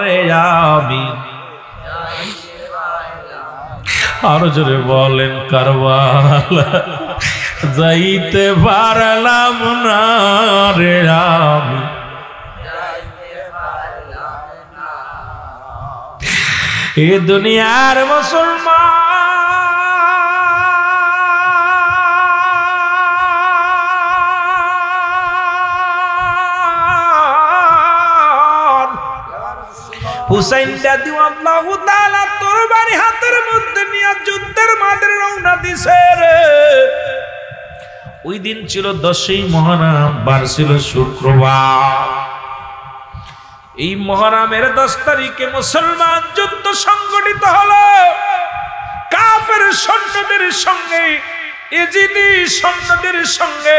রে আমি। আরও জোরে বলেন কারবালা, যাইতে পারলাম না রে আমি। এ দুনিয়ার মুসলমান হুসাইন দাদি আল্লাহু তাআলা তরবারি হাতের মধ্যে নিয়ে যুদ্ধের মাঠে রওনা দিছে রে। ওই দিন ছিল দশই মহারাম, বার ছিল শুক্রবার। এই মহারামের দশ তারিখে মুসলমান যুদ্ধ সংগঠিত হলো। কাফের সৈন্যদের সঙ্গে এজিদি সৈন্যদের সঙ্গে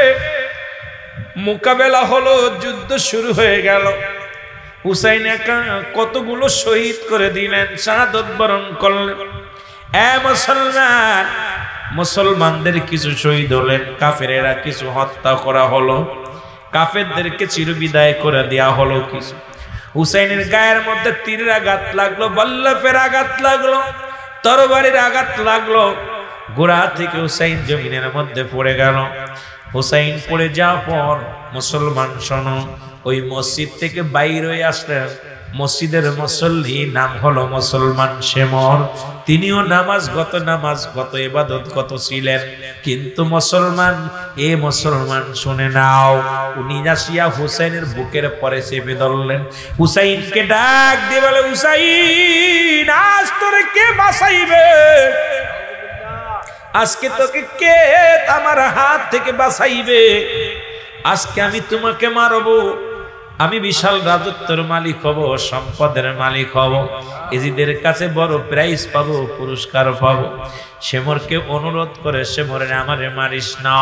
মোকাবেলা হলো, যুদ্ধ শুরু হয়ে গেল। হুসাইন একা কতগুলো শহীদ করে দিলেন, শাহাদত বরণ করলেন। এ মুসলমান, মুসলমানদের কিছু শহীদ হলেন, কাফেরেরা কিছু হত্যা করা হলো, কাফেরদেরকে চিরবিদায় করে দেয়া হলো কিছু। হুসাইনের গায়ের মধ্যে তীরের আঘাত লাগল, বল্লফের আঘাত লাগল, তরবারির আঘাত লাগল। গোড়া থেকে হুসাইন জমিনের মধ্যে পড়ে গেল। হুসাইন পড়ে যাওয়ার পর মুসলমান শোনো ওই মসজিদ থেকে বাইর হয়ে আসলেন। মসজিদের মুসল্লি নাম হলো মুসলমান শেমর। তিনিও নামাজ গত নামাজ গত এবাদত গত ছিলেন। কিন্তু মুসলমান, এ মুসলমান শুনে নাও, উনি আসিয়া হুসাইনের বুকের পরে চেপে ধরলেন। হুসাইনকে ডাক দিয়ে বলে, হুসাইন, আজ তোরে কে বাঁচাইবে? আজকে তোকে কে আমার হাত থেকে বাঁচাইবে? আজকে আমি তোমাকে মারবো। আমি বিশাল রাজত্বের মালিক হব, সম্পদের মালিক হব, এজিদের কাছে বড় প্রাইজ পাবো, পুরস্কার পাবো। সেমরকে অনুরোধ করে সেমরে আমারে মারিস না।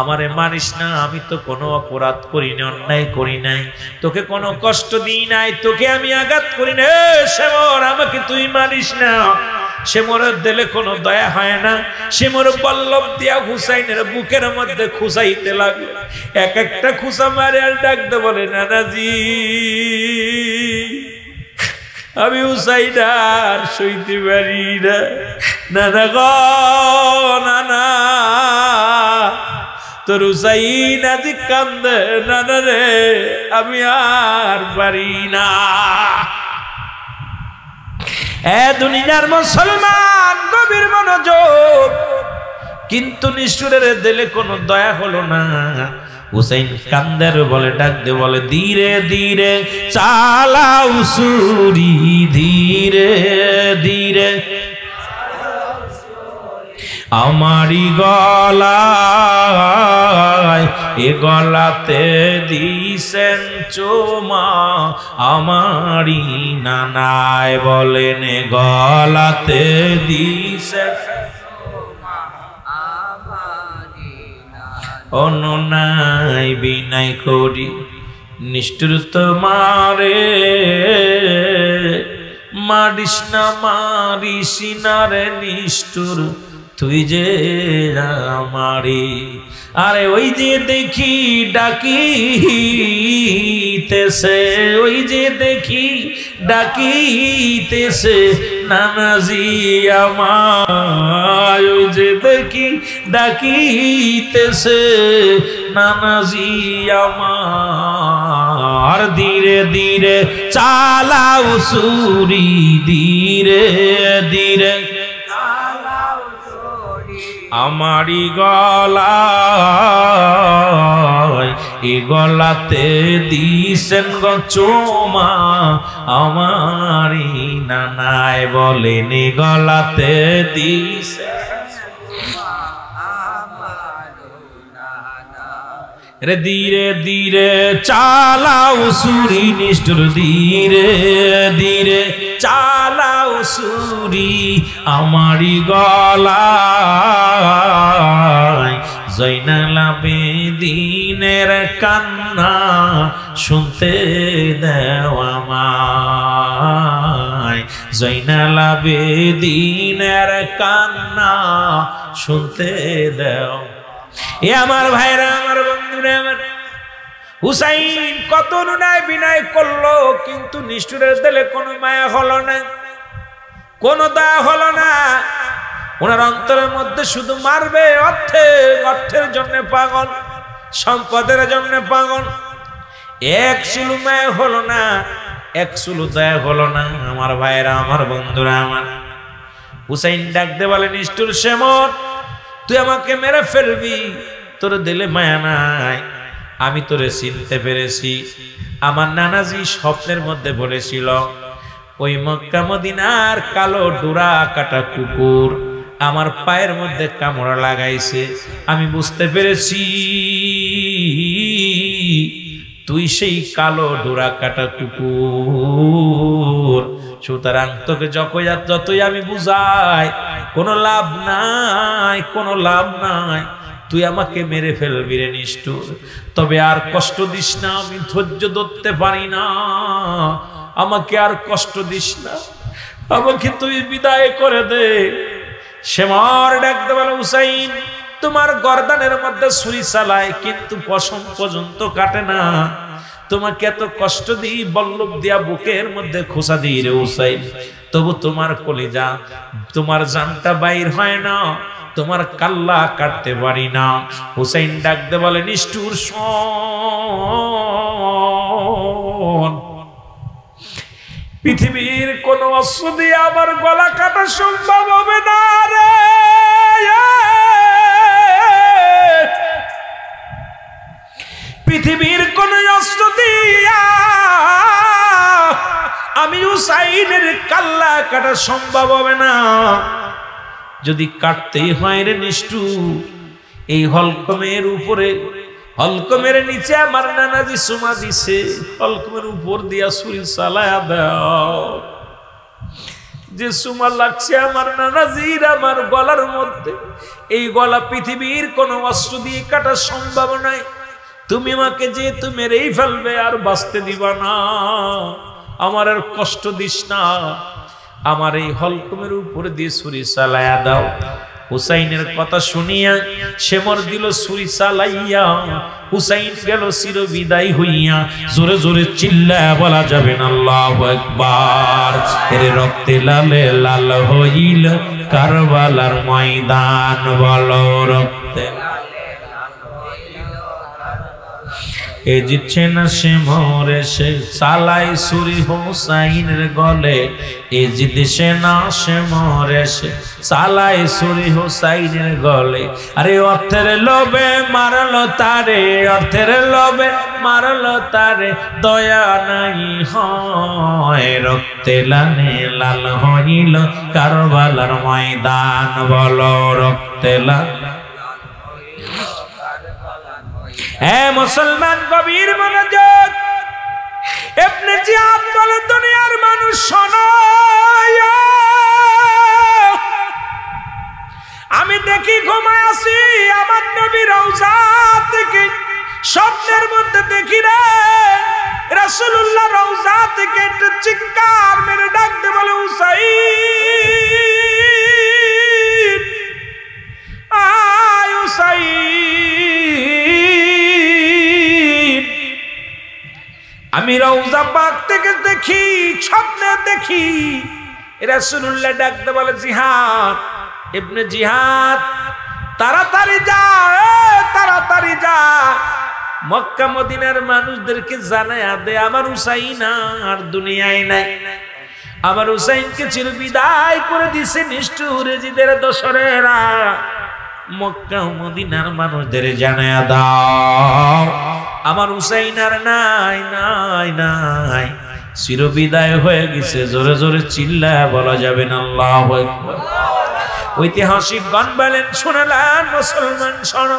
আমারে মারিস না, আমি তো কোনো অপরাধ করি না, অন্যায় করি নাই। তোকে কোনো কষ্ট দিই নাই, তোকে আমি আঘাত করি না। সেমর আমাকে তুই মারিস না। সে মোরের দিলে কোনো দয়া হয় না। সে মোর পল্লব দিয়া হুসাইনের বুকের মধ্যে খুসাইতে লাগল। এক একটা খুসা মারে আর ডাকতে বলে, নানাজি, আমি হুসাইন আর সইতে পারি না। নানা গ, নানা, তোর হুসাইন আজি কান্দে, নানা রে, আমি আর পারি না। এ দুনিয়ার মুসলমান, গভীর মনোযোগ। কিন্তু নিষ্ঠুরের দিলে কোনো দয়া হলো না। হুসাইন কান্দের বলে, ডাক দে বলে, ধীরে ধীরে, চালাও সুরি, ধীরে ধীরে। আমারি গলায় এ গলাতে দিছেন চোমা। আমারি নানায় বলেন গলাতে দিছেন অননাই বিনাই করি নিষ্ঠুর তোমারে মারিস না মারিস না রে নিষ্ঠুর। তুই যে আমারে। আরে ওই যে দেখি ডাকিতেছে, ওই যে দেখি ডাকিতেছে, নানাজি আমার ওই যে দেখি ডাকিতেছে, নানাজি আমার। ধীরে ধীরে চালাও সুরি, ধীরে ধীরে আমারি গলায় এ গলাতে দিছেন গো চোমা। আমারি নানায় বলেন গলাতে দিছেন রে ধীরে ধীরে চালাও সুরি নিষ্ঠুর, ধীরে ধীরে চালাও সুরি আমারি গলায়। জৈনালা বেদিনের কান্না শুনতে দেওয়া মায় জৈনালা বেদিনের কান্না শুনতে দেও এ আমার ভাইরা, আমার বন্ধুরা, আমার হুসাইন কত নুনায় বিনয় করল, কিন্তু নিষ্ঠুরের দিলে কোনো মায়া হলো না, কোনো দয়া হলো না। ওনার অন্তরের মধ্যে শুধু মারবে অর্থে অর্থের জন্য পাগল, সম্পদের জন্য পাগল। এক সুলু মায়া হলো না, এক সুলু দয়া হলো না, আমার ভাইরা, আমার বন্ধুরা, আমার। হুসাইন ডাকতে বলে, নিষ্ঠুর শ্যামর তুই আমাকে মেরে ফেলবি। তোর দিলে মায়া নাই। আমি তোরে চিনতে পেরেছি। আমার নানাজি স্বপ্নের মধ্যে বলেছিল, ওই মক্কা মদিনার কালো ডোরা কাটা কুকুর আমার পায়ের মধ্যে কামড়া লাগাইছে। আমি বুঝতে পেরেছি, তুই সেই কালো ডোরা কাটা কুকুর সুতরাং তোকে যতই যতই আমি বুঝাই, কোনো লাভ নাই, কোনো লাভ নাই। তুই আমাকে মেরে ফেলবি রে নিষ্ঠুর। তবে আর কষ্ট দিস না, আমি ধৈর্য ধরতে পারি না। আমাকে আর কষ্ট দিস না। আমাকে তুই বিদায় করে দে। সেমার ডাকতে বলে হুসাইন। তোমার গরদানের মধ্যে ছুরি চালায়, কিন্তু পশম পর্যন্ত কাটে না। তোমাকে এত কষ্ট দিই বল্লভ দিয়া বুকের মধ্যে খোসা দিই রে হুসাইন তবু তোমার কলিজা, তোমার জানটা বাইর হয় না, তোমার কাল্লা কাটতে পারি না। হুসাইন ডাকতে বলে, নিষ্ঠুর পৃথিবীর কোন অস্ত্র দিয়ে আমার গলা কাটা সম্ভব হবে না রে। পৃথিবীর কোন অস্ত্র দিয়া আমি হুসাইনের কাল্লা কাটা সম্ভব হবে না। যদি কাটতেই হয় রে নিষ্ঠু, এই হলকমের উপরে, হলকমের নিচে আমার নানাজি সুমা দিছে, হলকমের উপর দিয়া সুই চালায়া দাও। যে সুমা লাগছে আমার নানাজির আমার গলার মধ্যে, এই গলা পৃথিবীর কোন অস্ত্র দিয়ে কাটা সম্ভব নয়। তুমি আমাকে যে তুমি মেরেই ফেলবে আর বাঁচতে দিবা না। আমার আর কষ্ট দিস না। আমার এই হলকুমের উপরে দিয়ে ছুরি চালায়া দাও। হুসাইনের কথা শুনিয়া সেমর দিল সুরি চালাইয়া। হুসাইন গেল চির বিদায় হইয়া। জোরে জোরে চিল্লা বলা যাবে না, আল্লাহ একবার এর রক্তে লালে লাল হইল কারবালার ময়দান। বলো রক্তে এ জিতছে না সে মরে সে সালাই সুরি হোসাইনের গলে, এ জিতছে না সে মরে সে সালাই সুরি হোসাইনের গলে। আরে অর্থের লোভে মারলো তারে, অর্থের লোভে মারলো তারে, দয়া নাই হয়, রক্তে লানে লাল হইল কারবালার ময়দান বলো, রক্তে লাল হ্যাঁ মুসলমান গভীর মনোযোগ। এমনি জিহাদ বলে, দুনিয়ার মানুষ শোনো আমি দেখি ঘুমায় আছি, আমার নবী রওজা থেকে। স্বপ্নের মধ্যে দেখি রে, রাসূলুল্লাহ রওজা থেকে একটু চিৎকার মেরে ডাকতে বলে উসাই আয় উসাই আমি রৌজা পাক থেকে দেখি, স্বপ্নে দেখি। রাসূলুল্লাহ ডাকতে বলে, জিহাদ, ইবনে জিহাদ, তাড়াতাড়ি যা তাড়াতাড়ি যা। মক্কা মদিনার মানুষদেরকে জানায়া দে, আমার হুসাইন আর দুনিয়ায় নাই। আমার হুসাইনকে চির বিদায় করে দিছে নিষ্ঠুর জিদের দোসরেরা। মক্কা মদিনার মানুষদের জানায়া দাও। আমার হুসাইন আর নাই নাই নাই। চির বিদায় হয়ে গেছে, জোরে জোরে চিল্লা বলা যাবে না, আল্লাহ ঐতিহাসিক গণ বলেন শোনালেন মুসলমান শোনো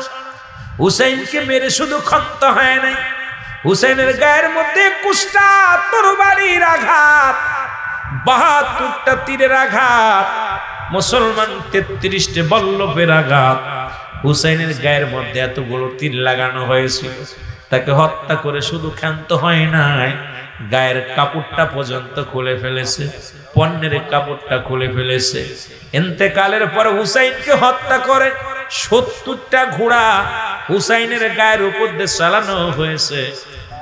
হুসাইনকে মেরে শুধু ক্ষন্ত হয় নাই। হুসাইনের গায়ের মধ্যে কুষ্টা তরবারির আঘাত, বাহাত্তরটা তীরের আঘাত মুসলমান তেত্রিশটে বল্লভের আঘাত। হুসাইনের গায়ের মধ্যে এতগুলো তীর লাগানো হয়েছিল তাকে হত্যা করে শুধু ক্ষান্ত হয় নাই, গায়ের কাপড়টা পর্যন্ত খুলে ফেলেছে, পণ্যের কাপড়টা খুলে ফেলেছে। এতেকালের পর হুসাইনকে হত্যা করে সত্তরটা ঘোড়া হুসাইনের গায়ের উপর দিয়ে চালানো হয়েছে।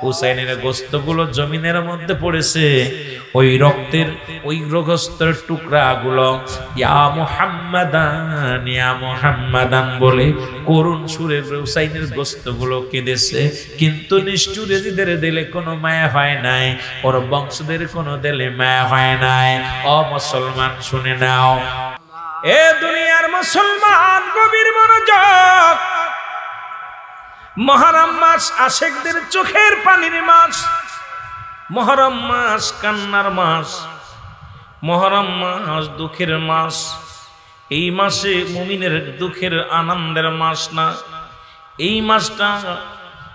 হুসাইনের গোস্তগুলো জমিনের মধ্যে পড়েছে। ওই রক্তের ওই রোগস্তের টুকরা গুলো মোহাম্মাদান মোহাম্মাদান বলে করুণ সুরে হুসাইনের গোস্তগুলো কেঁদেছে। কিন্তু নিষ্ঠুরে দিদের দিলে কোনো মায়া হয় নাই, ওর বংশদের কোনো দিলে মায়া হয় নাই। অ মুসলমান, শুনে নাও। এ দুনিয়ার মুসলমান গভীর মনোযোগ মহরম মাস আশেকদের চোখের পানির মাস। মহরম মাস কান্নার মাস। মহরম মাস দুঃখের মাস। এই মাসে মুমিনের দুঃখের আনন্দের মাস না। এই মাসটা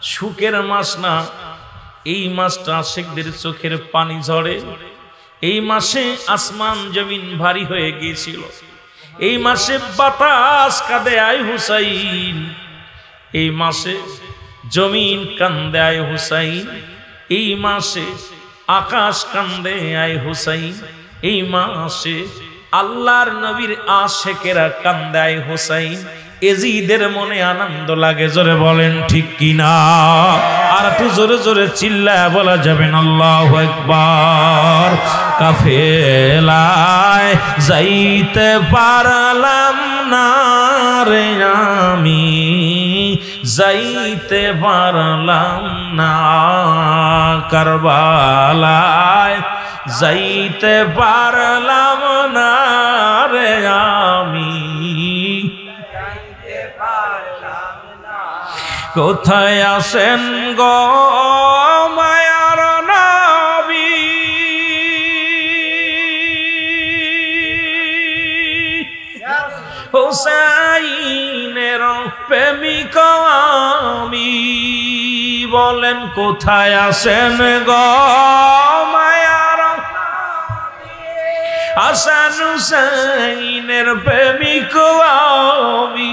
সুখের মাস না। এই মাসটা আশেকদের চোখের পানি ঝরে। এই মাসে আসমান জমিন ভারী হয়ে গিয়েছিল। এই মাসে বাতাস কাঁদে আয় হুসাইন। এই মাসে জমিন কান্দে আয় হুসাইন, এই মাসে আকাশ কান্দে আয় হুসাইন, এই মাসে আল্লাহর নবীর আশেকেরা কান্দে আয় হুসাইন। এজিদের মনে আনন্দ লাগে, জোরে বলেন ঠিক কিনা? আর একটু জোরে জোরে চিল্লা বলা যাবেন আল্লাহ একবার কাফেলায় যাইতে পারলাম না রে আমি। যাইতে পারলাম না কারবালায়। যাইতে পারলাম না রে আমি। কোথায় আসেন গো? বলেন, কোথায় আসেন গো মায়ার? হুসাইনের প্রেমিক আমি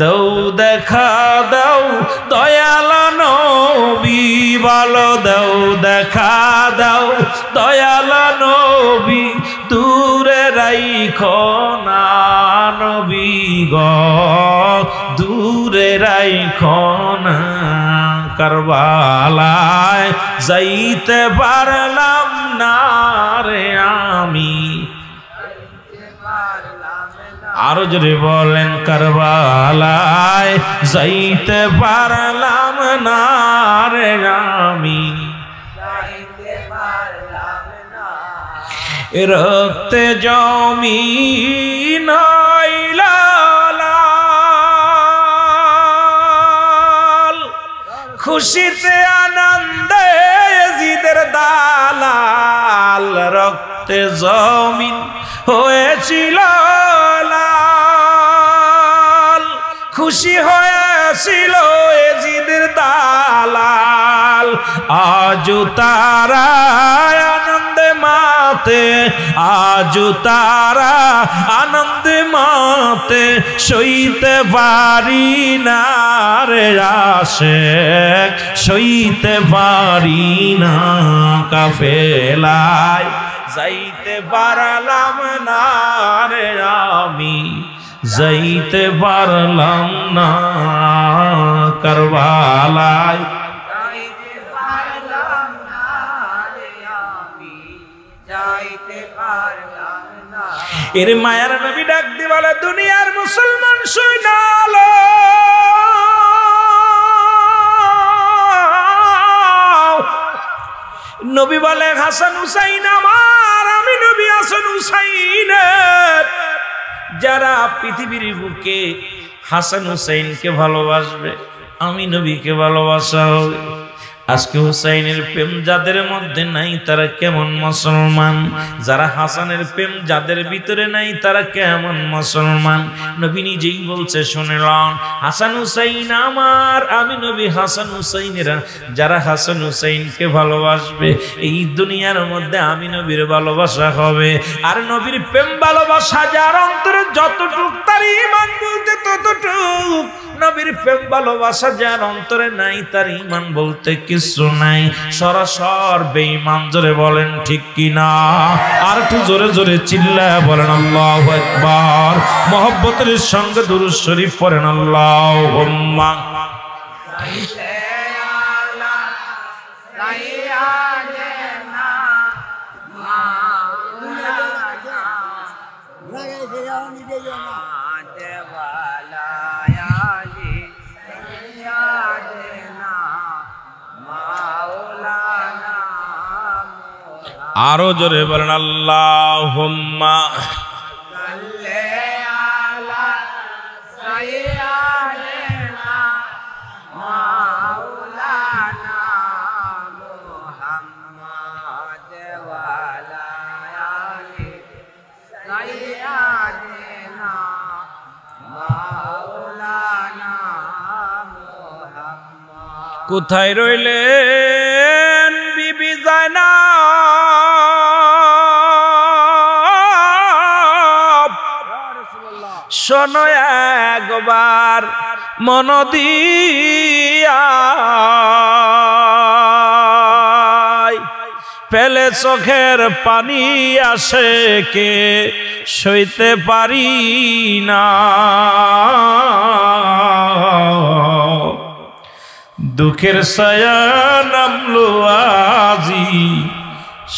দৌ দেখা, দাও দয়াল নবী, বলো দাও দেখা, দাও দয়াল নবী, দূরে রাইখো না নবী গ, দূরে রাইখো না কারবালায় যাইতে পারলাম না রে আমি। আরও জোরে বলেন, কারবালায় যাইতে পারলাম না রে আমি। রক্তে জমি লাল খুশিতে আনন্দে জিদের দালাল রক্তে জমিন হয়েছিল লাল। খুশি হয়েছিল এজিদের দালাল। আজ তারা মাতে আজু তারা আনন্দে মাতে, সইতে পারি না রে আসে সইতে পারি না কাফেলায়। যাইতে পারলাম না রে আমি, যাইতে পারলাম না কারবালায়। এর মায়ার নবী ডাক দিবালে দুনিয়ার মুসলমান সৈনাল নবী বলে, হাসান হুসাইন আমার, আমি নবী হাসান হুসাইন যারা পৃথিবীর বুকে হাসান হুসাইনকে ভালোবাসবে, আমি নবীকে ভালোবাসা হবে। আজকে হুসাইনের প্রেম যাদের মধ্যে নাই, তারা কেমন মুসলমান? যারা হাসানের প্রেম যাদের ভিতরে নাই, তারা কেমন মুসলমান? নবী নিজেই বলছে শুনলাম হাসান হুসাইন আমার, আমি নবী হাসান হুসাইনেরা। যারা হাসান হুসাইনকে ভালোবাসবে, এই দুনিয়ার মধ্যে আমি নবীর ভালোবাসা হবে। আর নবীর প্রেম ভালোবাসা যার অন্তরে যতটুক, তার ইমান বলতে ততটুক। নবীর প্রেম, ভালোবাসা যার অন্তরে নাই, তার ইমান বলতে কিছু নাই। সরাসর বেঈমান জোরে বলেন, ঠিক কিনা আর একটু জোরে জোরে চিল্লা বলেন, আল্লাহ একবার মহব্বতের সঙ্গে দুরুদ শরীফ পড়েন আল্লাহ আরও জোরে বলেন আল্লাহ কোথায় রইলেন শোনো একবার, মন দিয়া। পেলে চোখের পানি আসে কে সইতে পারি না। দুঃখের ছায়া নামলো আজি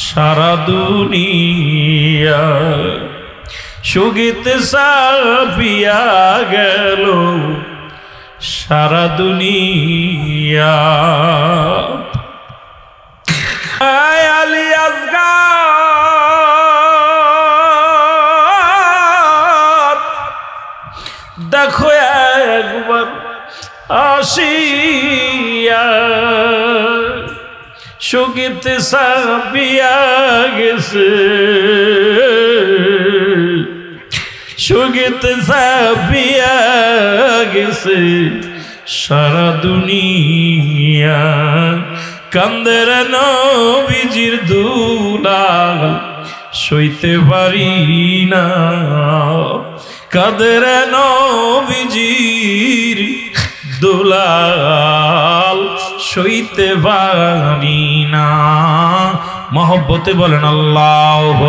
সারা দুনিয়া। সুগীত সাপিয়া গেল সারা দুনিয়া। আলী আসগার দেখো একবার আসিয়া। সুগীত সাপিয়া গেছে। সুগীত গেছে সারা দুনিয়া। কান্দের নবীজির দুলাল সইতে পারি না। কাদের নবীজির দুলাল সইতে পারি না। মহব্বতে বলেন আল্লাহ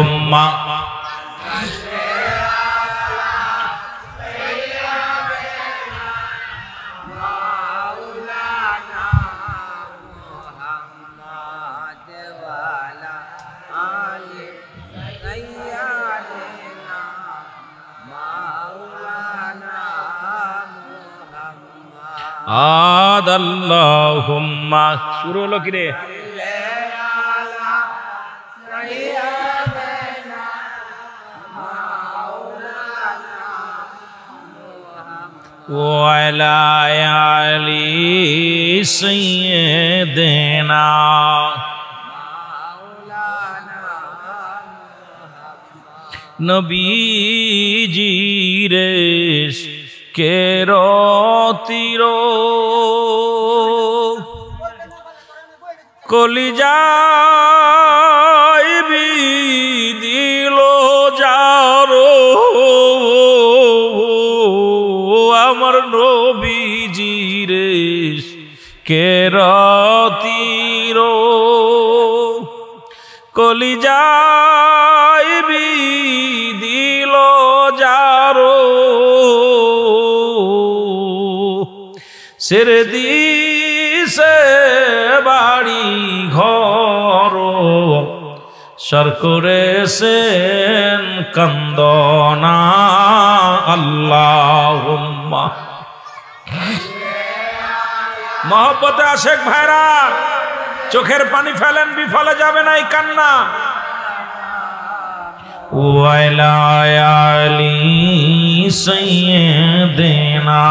আদ আল্লাহুম্মা শুরু হলো কি রে وعلى آل سيدنا নবীজির কেরতির কলিজাইবি দিল যারো আমার নবীজির কেরতির কলিজাইবি দিল সের দিছে বাড়ি ঘর। সর করেছেন কন্দনা আল্লাহ মহব্বতে আশেক ভাইরা, চোখের পানি ফেলেন, বিফলে যাবে না এই কান্না। ওয়াইলায়ালি সাইয়্যিদিনা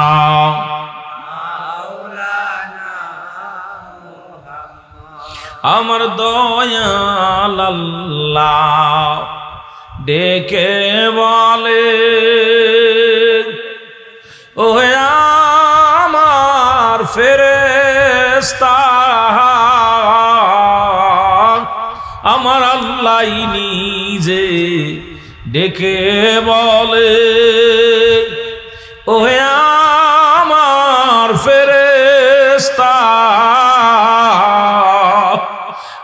আমার দয়াল ডেকে বলে ও আমার ফেরেস্তা আমার আল্লাহ নিজে ডেকে বলে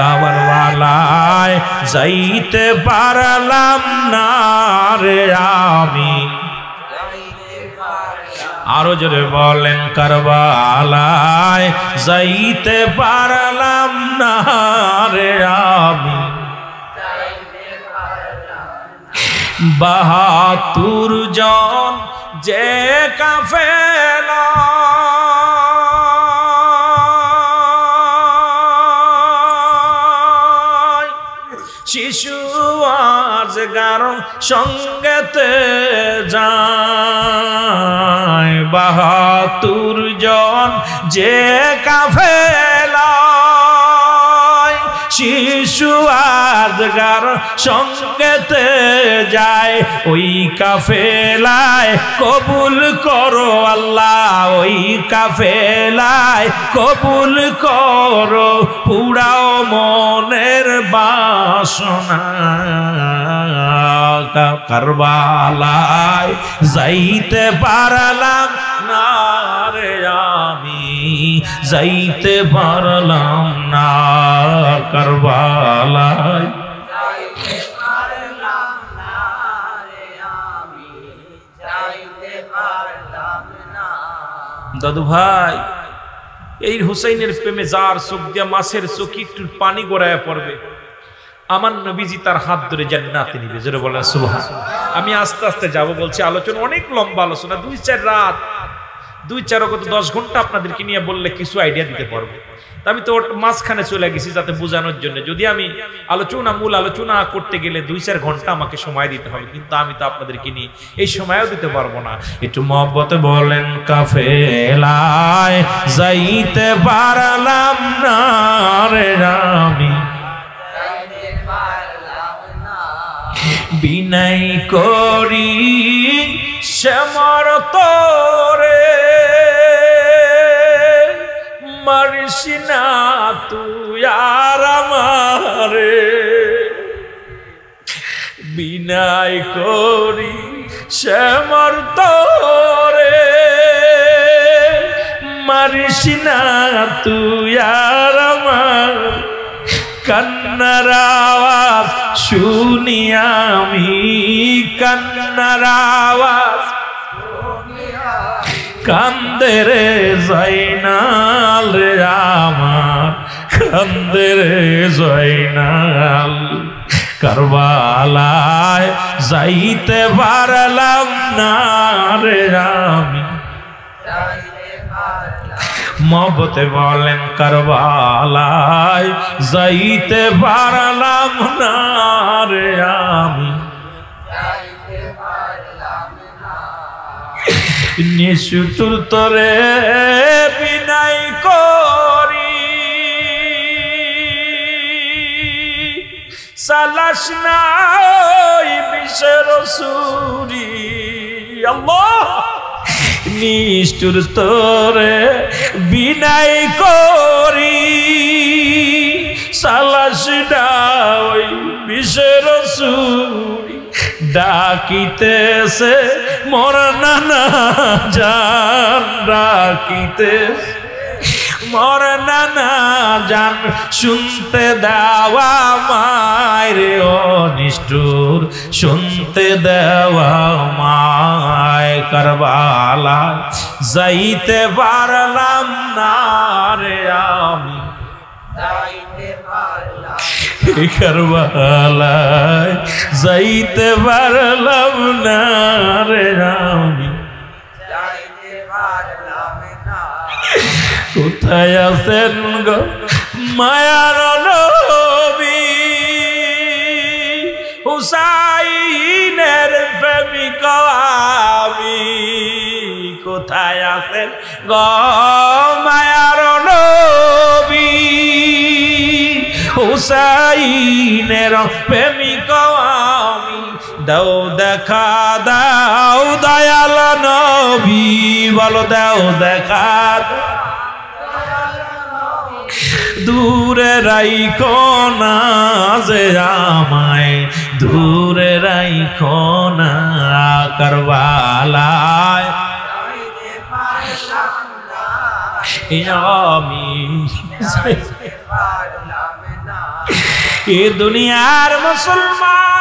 কাবারওয়ালায় যাইতে পারলাম না রে আমি। আরও জোরে বলেন কারবালায় যাইতে পারলাম না রে আমি। বাহাতুর জন যে কাফেলা সঙ্গেতে যায়। বাহাতুর জন যে কাফেলা শিশু আজগার সঙ্গেতে যায়, ওই কাফেলায় কবুল করো আল্লাহ, ওই কাফেলায় কবুল করো, পুরাও মনের বাসনা। কারবালায় যাইতে পারলাম না আমি, যাইতে পারলাম না কারবালায় দাদু ভাই, এই হুসাইনের প্রেমে যার চোখ দিয়া মাছের চোখি একটু পানি গড়ায় পড়বে, আমার নবীজি তার হাত ধরে যেন জান্নাতে নিবে, জোরে বলেন সুবহান আমি আস্তে আস্তে যাব বলছি, আলোচনা অনেক লম্বা আলোচনা, দুই চার রাত। দুই চার কত দশ ঘণ্টা আপনাদেরকে নিয়ে বললে কিছু আইডিয়া দিতে পারব। আমি তো মাঝখানে চলে গেছি যাতে বোঝানোর জন্য। যদি আমি আলোচনা, মূল আলোচনা করতে গেলে দুই চার ঘণ্টা আমাকে সময় দিতে হবে, কিন্তু আমি তো আপনাদেরকে নিয়ে এই সময়ও দিতে পারব না। একটু মহব্বতে বলেন কাফেলায়, যাইতে পারলাম না রে বিনয় করি শ্যামর তোরে মারিস না তুই আর আমারে বিনয় করি শ্যামর তোরে। মারিস না তুই আর আমার কান্নার আওয়াজ শুনি কান্দে রে জয়নাল রে আমার, কান্দে রে জয়নাল। কারবালায় যাইতে পারলাম না রে আমি। মহবতে বলেন, কারবালায় যাইতে পারলাম না রে আমি। নিশুতুর তরে বিনাই করি। সালাস নাই বিশের সুরি। নিষ্ঠুর তোরে বিনাই করি। সালাস ডাই বিশের সুরি। ডাকিতেছে, মর নানা জান ডাকিতে। মর নানা জান শুনতে দেওয়া মায়ের অনিষ্ঠুর, শুনতে দেওয়া মায় করবালা। যাইতে পারলাম না রে আমি। করবালায় যাইতে পারলাম না রে আমি কোথায় আছেন গো মায়ার নবী? হুসাইনের প্রেমিক আমি। কোথায় আছেন গো মায়ার নবী? হুসাইনের প্রেমিক আমি। দাও দেখা, দাও দয়াল নবী, বলো দাও দেখা। দূরে রাইখো না যে আমায়, দূরে রাইখো না করবালায়। আমি এ দুনিয়ার মুসলমান।